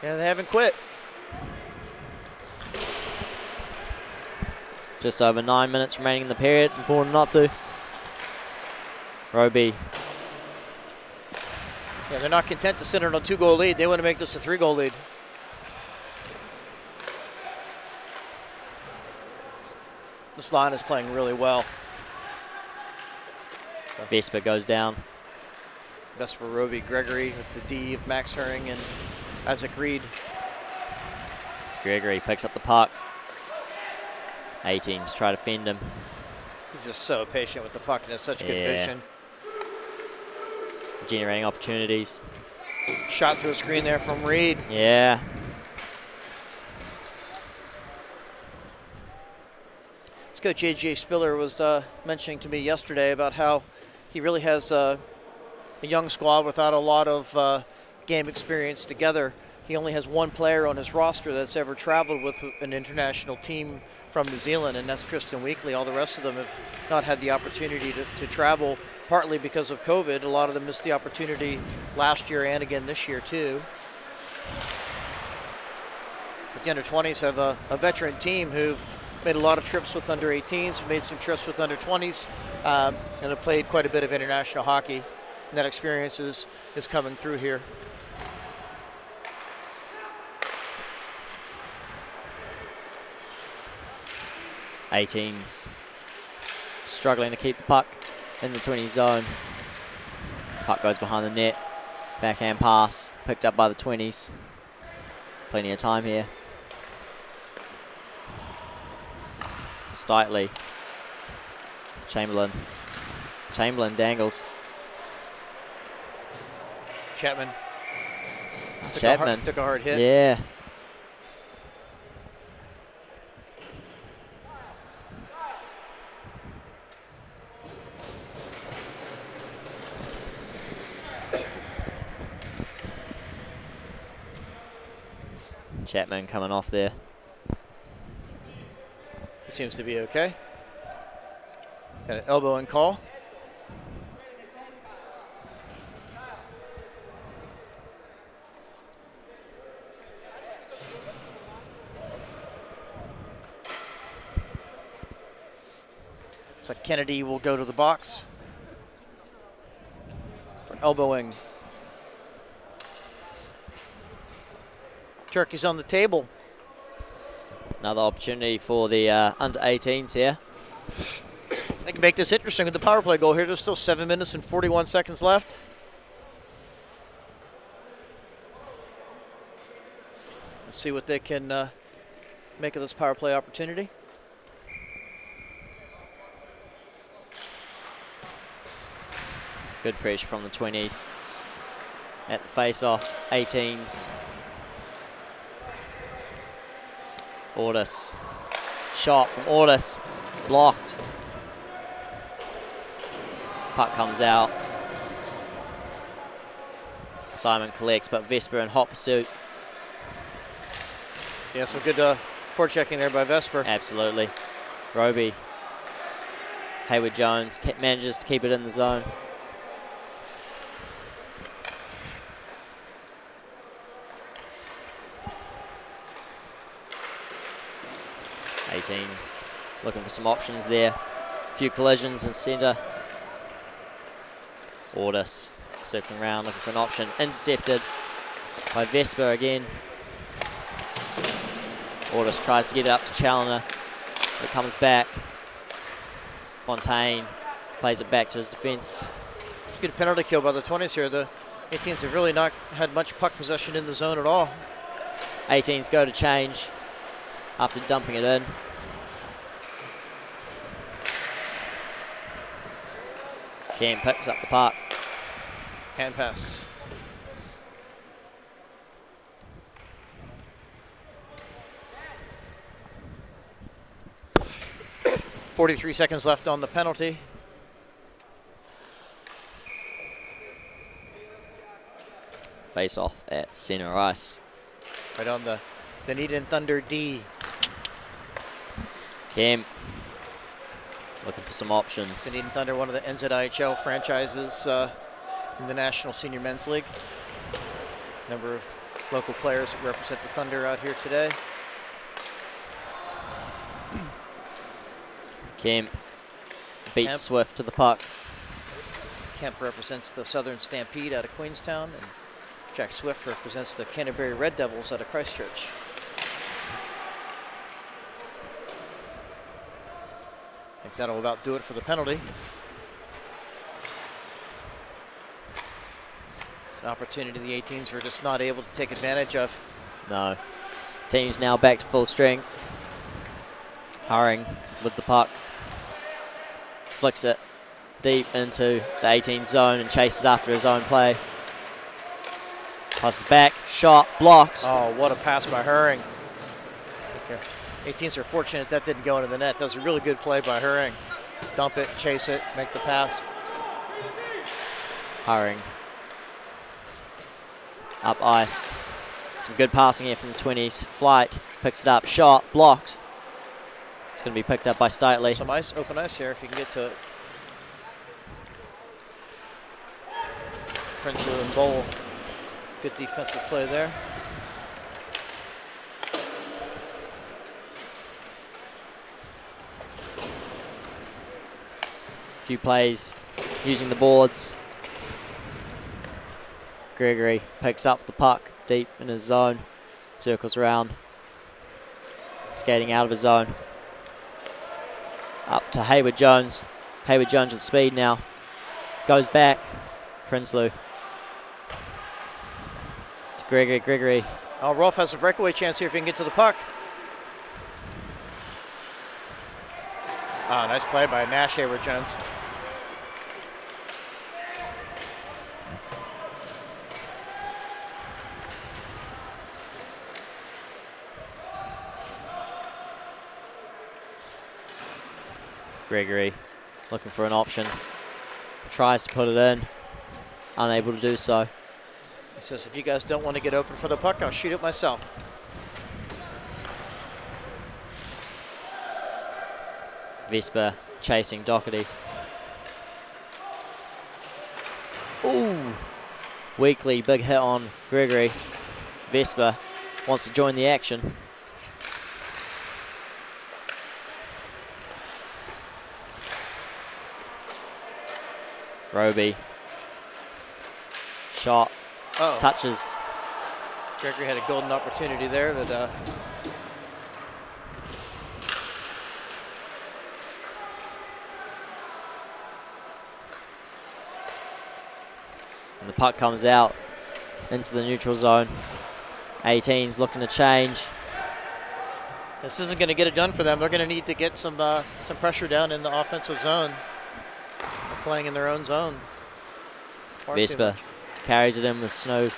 Yeah, they haven't quit. Just over nine minutes remaining in the period. It's important not to. Roby. Yeah, they're not content to sit on a two-goal lead. They want to make this a three-goal lead. This line is playing really well. Vesper goes down. Vesper Roby Gregory with the D of Max Hurring and Isaac Reed. Gregory picks up the puck. 18s try to fend him. He's just so patient with the puck and has such good Yeah. vision. Generating opportunities. Shot through a screen there from Reed. Yeah. This coach J.J. Spiller was uh, mentioning to me yesterday about how he really has uh, a young squad without a lot of uh, game experience together. He only has one player on his roster that's ever traveled with an international team from New Zealand, and that's Tristan Weekly. All the rest of them have not had the opportunity to, to travel, partly because of COVID. A lot of them missed the opportunity last year and again this year, too. But the under 20s have a, a veteran team who've made a lot of trips with under 18s, have made some trips with under 20s, um, and have played quite a bit of international hockey. And that experience is, is coming through here. A teams struggling to keep the puck in the 20 zone. Puck goes behind the net. Backhand pass picked up by the 20s. Plenty of time here. Stiteley. Chamberlain. Chamberlain dangles. Chapman. Took A Chapman. hard, took a hard hit. Yeah. Chapman coming off there. He seems to be okay. Got an elbow and call. So Kennedy will go to the box for elbowing. Turkey's on the table. Another opportunity for the uh, under 18s here. They can make this interesting with the power play goal here. There's still seven minutes and 41 seconds left. Let's see what they can uh, make of this power play opportunity. Good pressure from the 20s. At the face-off, 18s. Ordis. Shot from Ordis. Blocked. Puck comes out. Simon collects, but Vesper in hot pursuit. Yeah, so good uh, forechecking there by Vesper. Absolutely. Roby. Hayward Jones manages to keep it in the zone. Eighteens looking for some options there. A few collisions in centre. Ordis circling around looking for an option. Intercepted by Vesper again. Ordis tries to get it up to Challoner. It comes back. Fontaine plays it back to his defence. It's a good penalty kill by the 20s here. The 18s have really not had much puck possession in the zone at all. 18s go to change after dumping it in. Cam picks up the puck. Hand pass. Forty-three seconds left on the penalty. Face off at center ice. Right on the Dunedin Thunder D. Cam looking for some options. Dunedin Thunder, one of the NZIHL franchises uh, in the National Senior Men's League. Number of local players that represent the Thunder out here today. <clears throat> Kemp beats Kemp. Swift to the puck. Kemp represents the Southern Stampede out of Queenstown, and Jack Swift represents the Canterbury Red Devils out of Christchurch. I think that'll about do it for the penalty. It's an opportunity the 18s were just not able to take advantage of. No. Team's now back to full strength. Hurring with the puck. Flicks it deep into the 18 zone and chases after his own play. Passes back, shot, blocked. Oh, what a pass by Hurring. Okay. 18s are fortunate that didn't go into the net. That was a really good play by Hurring. Dump it, chase it, make the pass. Hurring. Up ice. Some good passing here from the 20s. Flight picks it up, shot, blocked. It's going to be picked up by Stiteley. Some ice, open ice here if you can get to it. Prinsloo and Ball. Good defensive play there. Few plays using the boards. Gregory picks up the puck deep in his zone, circles around, skating out of his zone. Up to Hayward Jones. Hayward Jones with speed now. Goes back. Prinsloo. To Gregory. Gregory Oh, Rolf has a breakaway chance here if he can get to the puck. Oh, nice play by Nash Hayward Jones. Gregory looking for an option. Tries to put it in. Unable to do so. He says, if you guys don't want to get open for the puck, I'll shoot it myself. Vesper chasing Doherty. Ooh. Weekly big hit on Gregory. Vesper wants to join the action. Roby. Shot. Oh, Touches. Gregory had a golden opportunity there, but uh, the puck comes out into the neutral zone. 18's looking to change. this isn't going to get it done for them. They're going to need to get some uh, some pressure down in the offensive zone. They're playing in their own zone. Far much. carries it in with Snow.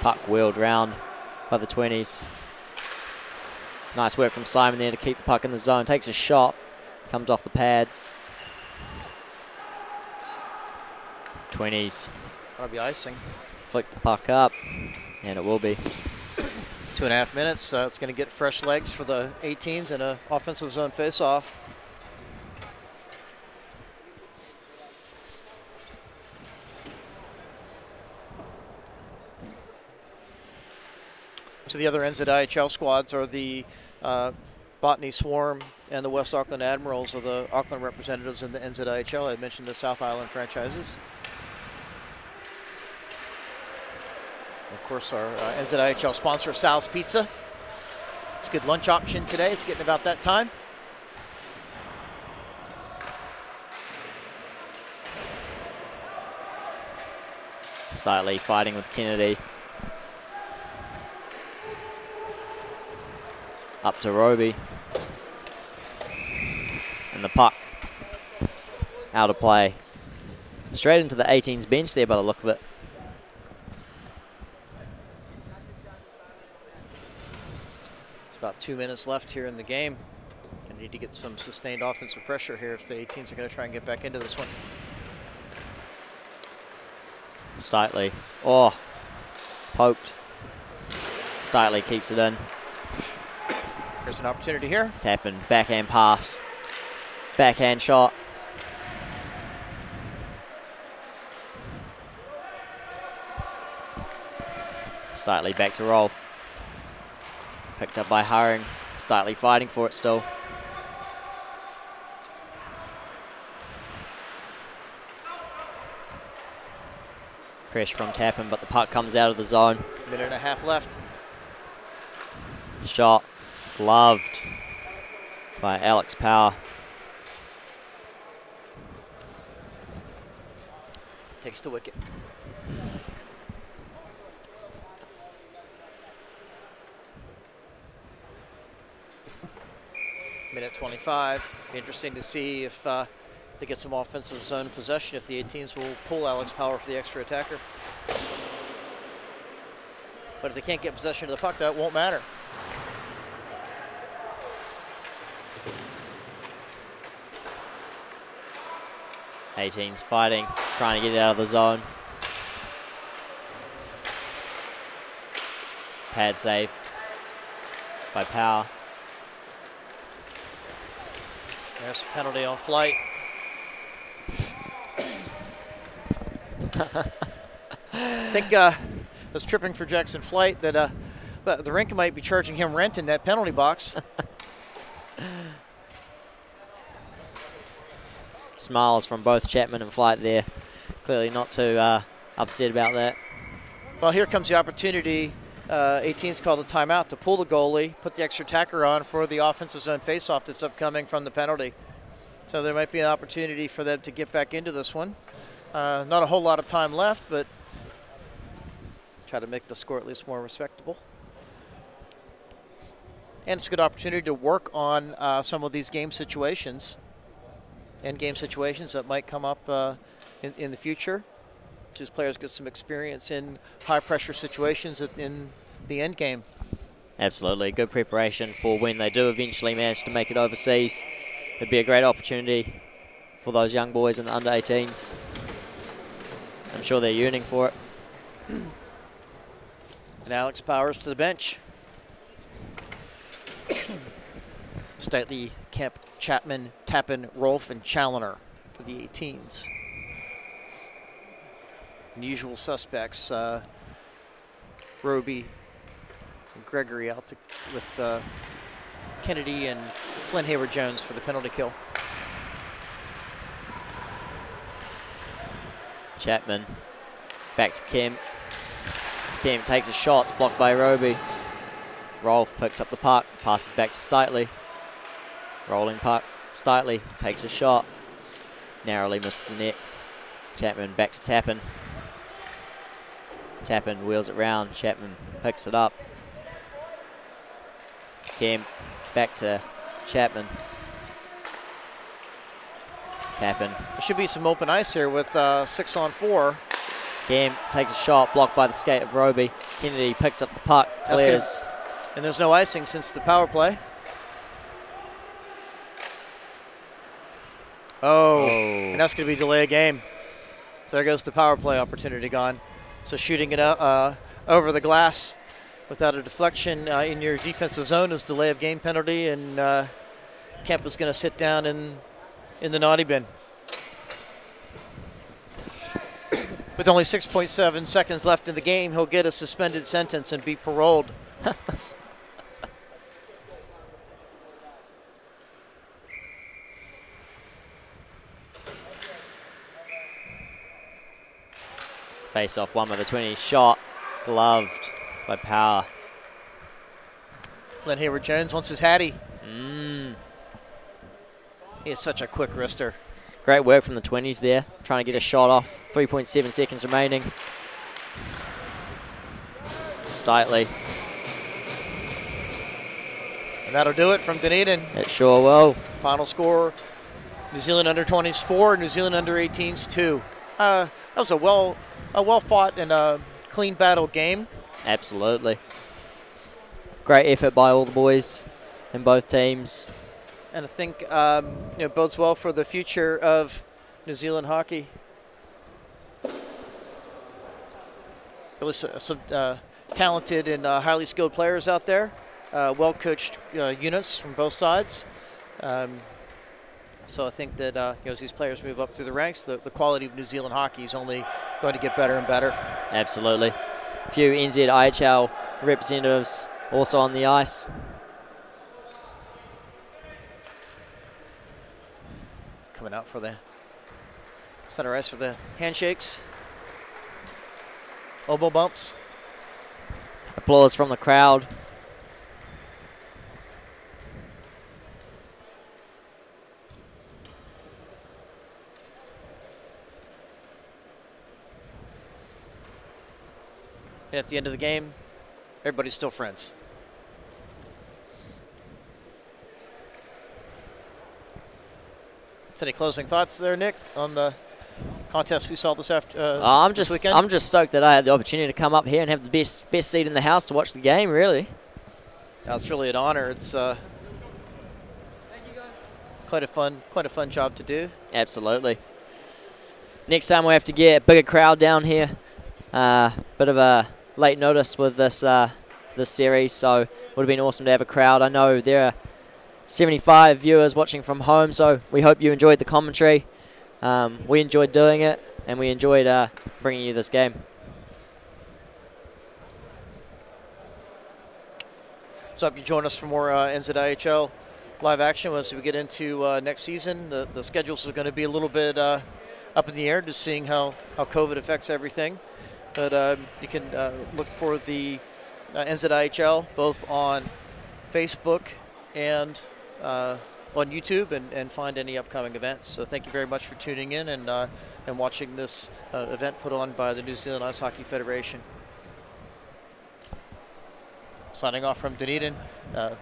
Puck wheeled round by the 20s. Nice work from Simon there to keep the puck in the zone. Takes a shot, comes off the pads. 20s That'll be icing. flick the puck up, and it will be. Two and a half minutes. Uh, it's going to get fresh legs for the 18s and a offensive zone face-off. So the other NZIHL squads are the uh, Botany Swarm and the West Auckland Admirals are the Auckland representatives in the NZIHL. I mentioned the South Island franchises. Of course, our uh, NZIHL sponsor, Sal's Pizza. It's a good lunch option today. It's getting about that time. Stiteley fighting with Kennedy. Up to Roby. And the puck out of play. Straight into the 18's bench there by the look of it. It's about two minutes left here in the game. I need to get some sustained offensive pressure here if the 18s are going to try and get back into this one. Stiteley. Oh, poked. Stiteley keeps it in. There's an opportunity here. Tappan, backhand pass. Backhand shot. Stiteley back to Rolf. Picked up by Hurring. Stiteley fighting for it still. Pressure from Tappan, but the puck comes out of the zone. Minute and a half left. Shot gloved by Alex Power. Takes the wicket. Minute 25. Interesting to see if uh, they get some offensive zone possession, if the 18s will pull Alex Power for the extra attacker. But if they can't get possession of the puck, that won't matter. Eighteen's fighting, trying to get it out of the zone. Pad save by Power. There's a penalty on flight. I <laughs> think uh, was tripping for Jackson Flight that uh, the, the rink might be charging him rent in that penalty box. <laughs> Smiles from both Chapman and Flight there. Clearly not too uh, upset about that. well, here comes the opportunity. Uh, 18's called a timeout to pull the goalie, put the extra tacker on for the offensive zone faceoff that's upcoming from the penalty. So there might be an opportunity for them to get back into this one. Uh, not a whole lot of time left, but try to make the score at least more respectable. And it's a good opportunity to work on uh, some of these game situations, end game situations that might come up uh, in, in the future. Just players get some experience in high pressure situations in the end game. Absolutely. Good preparation for when they do eventually manage to make it overseas. It'd be a great opportunity for those young boys in the under 18s. I'm sure they're yearning for it. <clears throat> And Alex Powers to the bench. <coughs> Stiteley, Kemp, Chapman, Tappan, Rolf, and Challoner for the 18s. Unusual suspects, uh, Roby and Gregory out to, with uh, Kennedy and Flynn Hayward Jones for the penalty kill. Chapman back to Kim. Kim takes a shot, it's blocked by Roby. Rolf picks up the puck, passes back to Stiteley. Rolling puck, Stiteley takes a shot, narrowly misses the net. Chapman back to Tappan. Tappan wheels it round, Chapman picks it up. Kemp back to Chapman. Tappan There should be some open ice here with uh, six on four. Cam takes a shot, blocked by the skate of Roby. Kennedy picks up the puck, clears. And there's no icing since the power play. Oh, Oh. and that's going to be delay a game. So there goes the power play opportunity gone. So shooting it out, uh, over the glass without a deflection uh, in your defensive zone is delay of game penalty, and uh, Kemp is going to sit down in in the naughty bin. <coughs> With only 6.7 seconds left in the game, he'll get a suspended sentence and be paroled. <laughs> Face off one with the 20 shot, gloved by Power. Flynn Hayward Jones wants his hattie. Mm. He is such a quick wrister. Great work from the 20s there, trying to get a shot off. 3.7 seconds remaining. Stiteley. And that'll do it from Dunedin. It sure will. Final score New Zealand under 20s 4, New Zealand under 18s 2. Uh, that was a well a well fought and a clean battle game. Absolutely. Great effort by all the boys in both teams. And I think um, you know bodes well for the future of New Zealand hockey. There was uh, some uh, talented and uh, highly skilled players out there, uh, well coached uh, units from both sides. Um, so I think that uh, you know, as these players move up through the ranks, the, the quality of New Zealand hockey is only going to get better and better. Absolutely. A few NZ IHL representatives also on the ice. Coming out for the center ice for the handshakes, elbow bumps. Applause from the crowd. And at the end of the game, everybody's still friends. So any closing thoughts there, Nick, on the contest we saw this after? Uh, Uh, I'm this just weekend? I'm just stoked that I had the opportunity to come up here and have the best best seat in the house to watch the game. Really, Yeah, it's really an honor. It's uh, quite a fun, quite a fun job to do. absolutely. Next time we have to get a bigger crowd down here. Uh, bit of a late notice with this uh, this series, so would have been awesome to have a crowd. I know there are 75 viewers watching from home, so we hope you enjoyed the commentary. Um, we enjoyed doing it, and we enjoyed uh, bringing you this game. So hope you join us for more uh, NZIHL live action once we get into uh, next season. The, the schedules are going to be a little bit uh, up in the air, just seeing how, how COVID affects everything. But um, you can uh, look for the uh, NZIHL both on Facebook and uh, on YouTube and, and find any upcoming events. So thank you very much for tuning in and, uh, and watching this uh, event put on by the New Zealand Ice Hockey Federation. Signing off from Dunedin uh,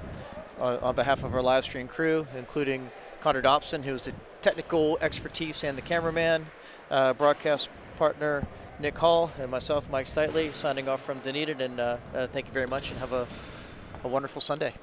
on behalf of our live stream crew, including Connor Dobson, who's the technical expertise and the cameraman, uh, broadcast partner Nick Hall, and myself, Mike Stiteley, signing off from Dunedin. And uh, uh, thank you very much and have a, a wonderful Sunday.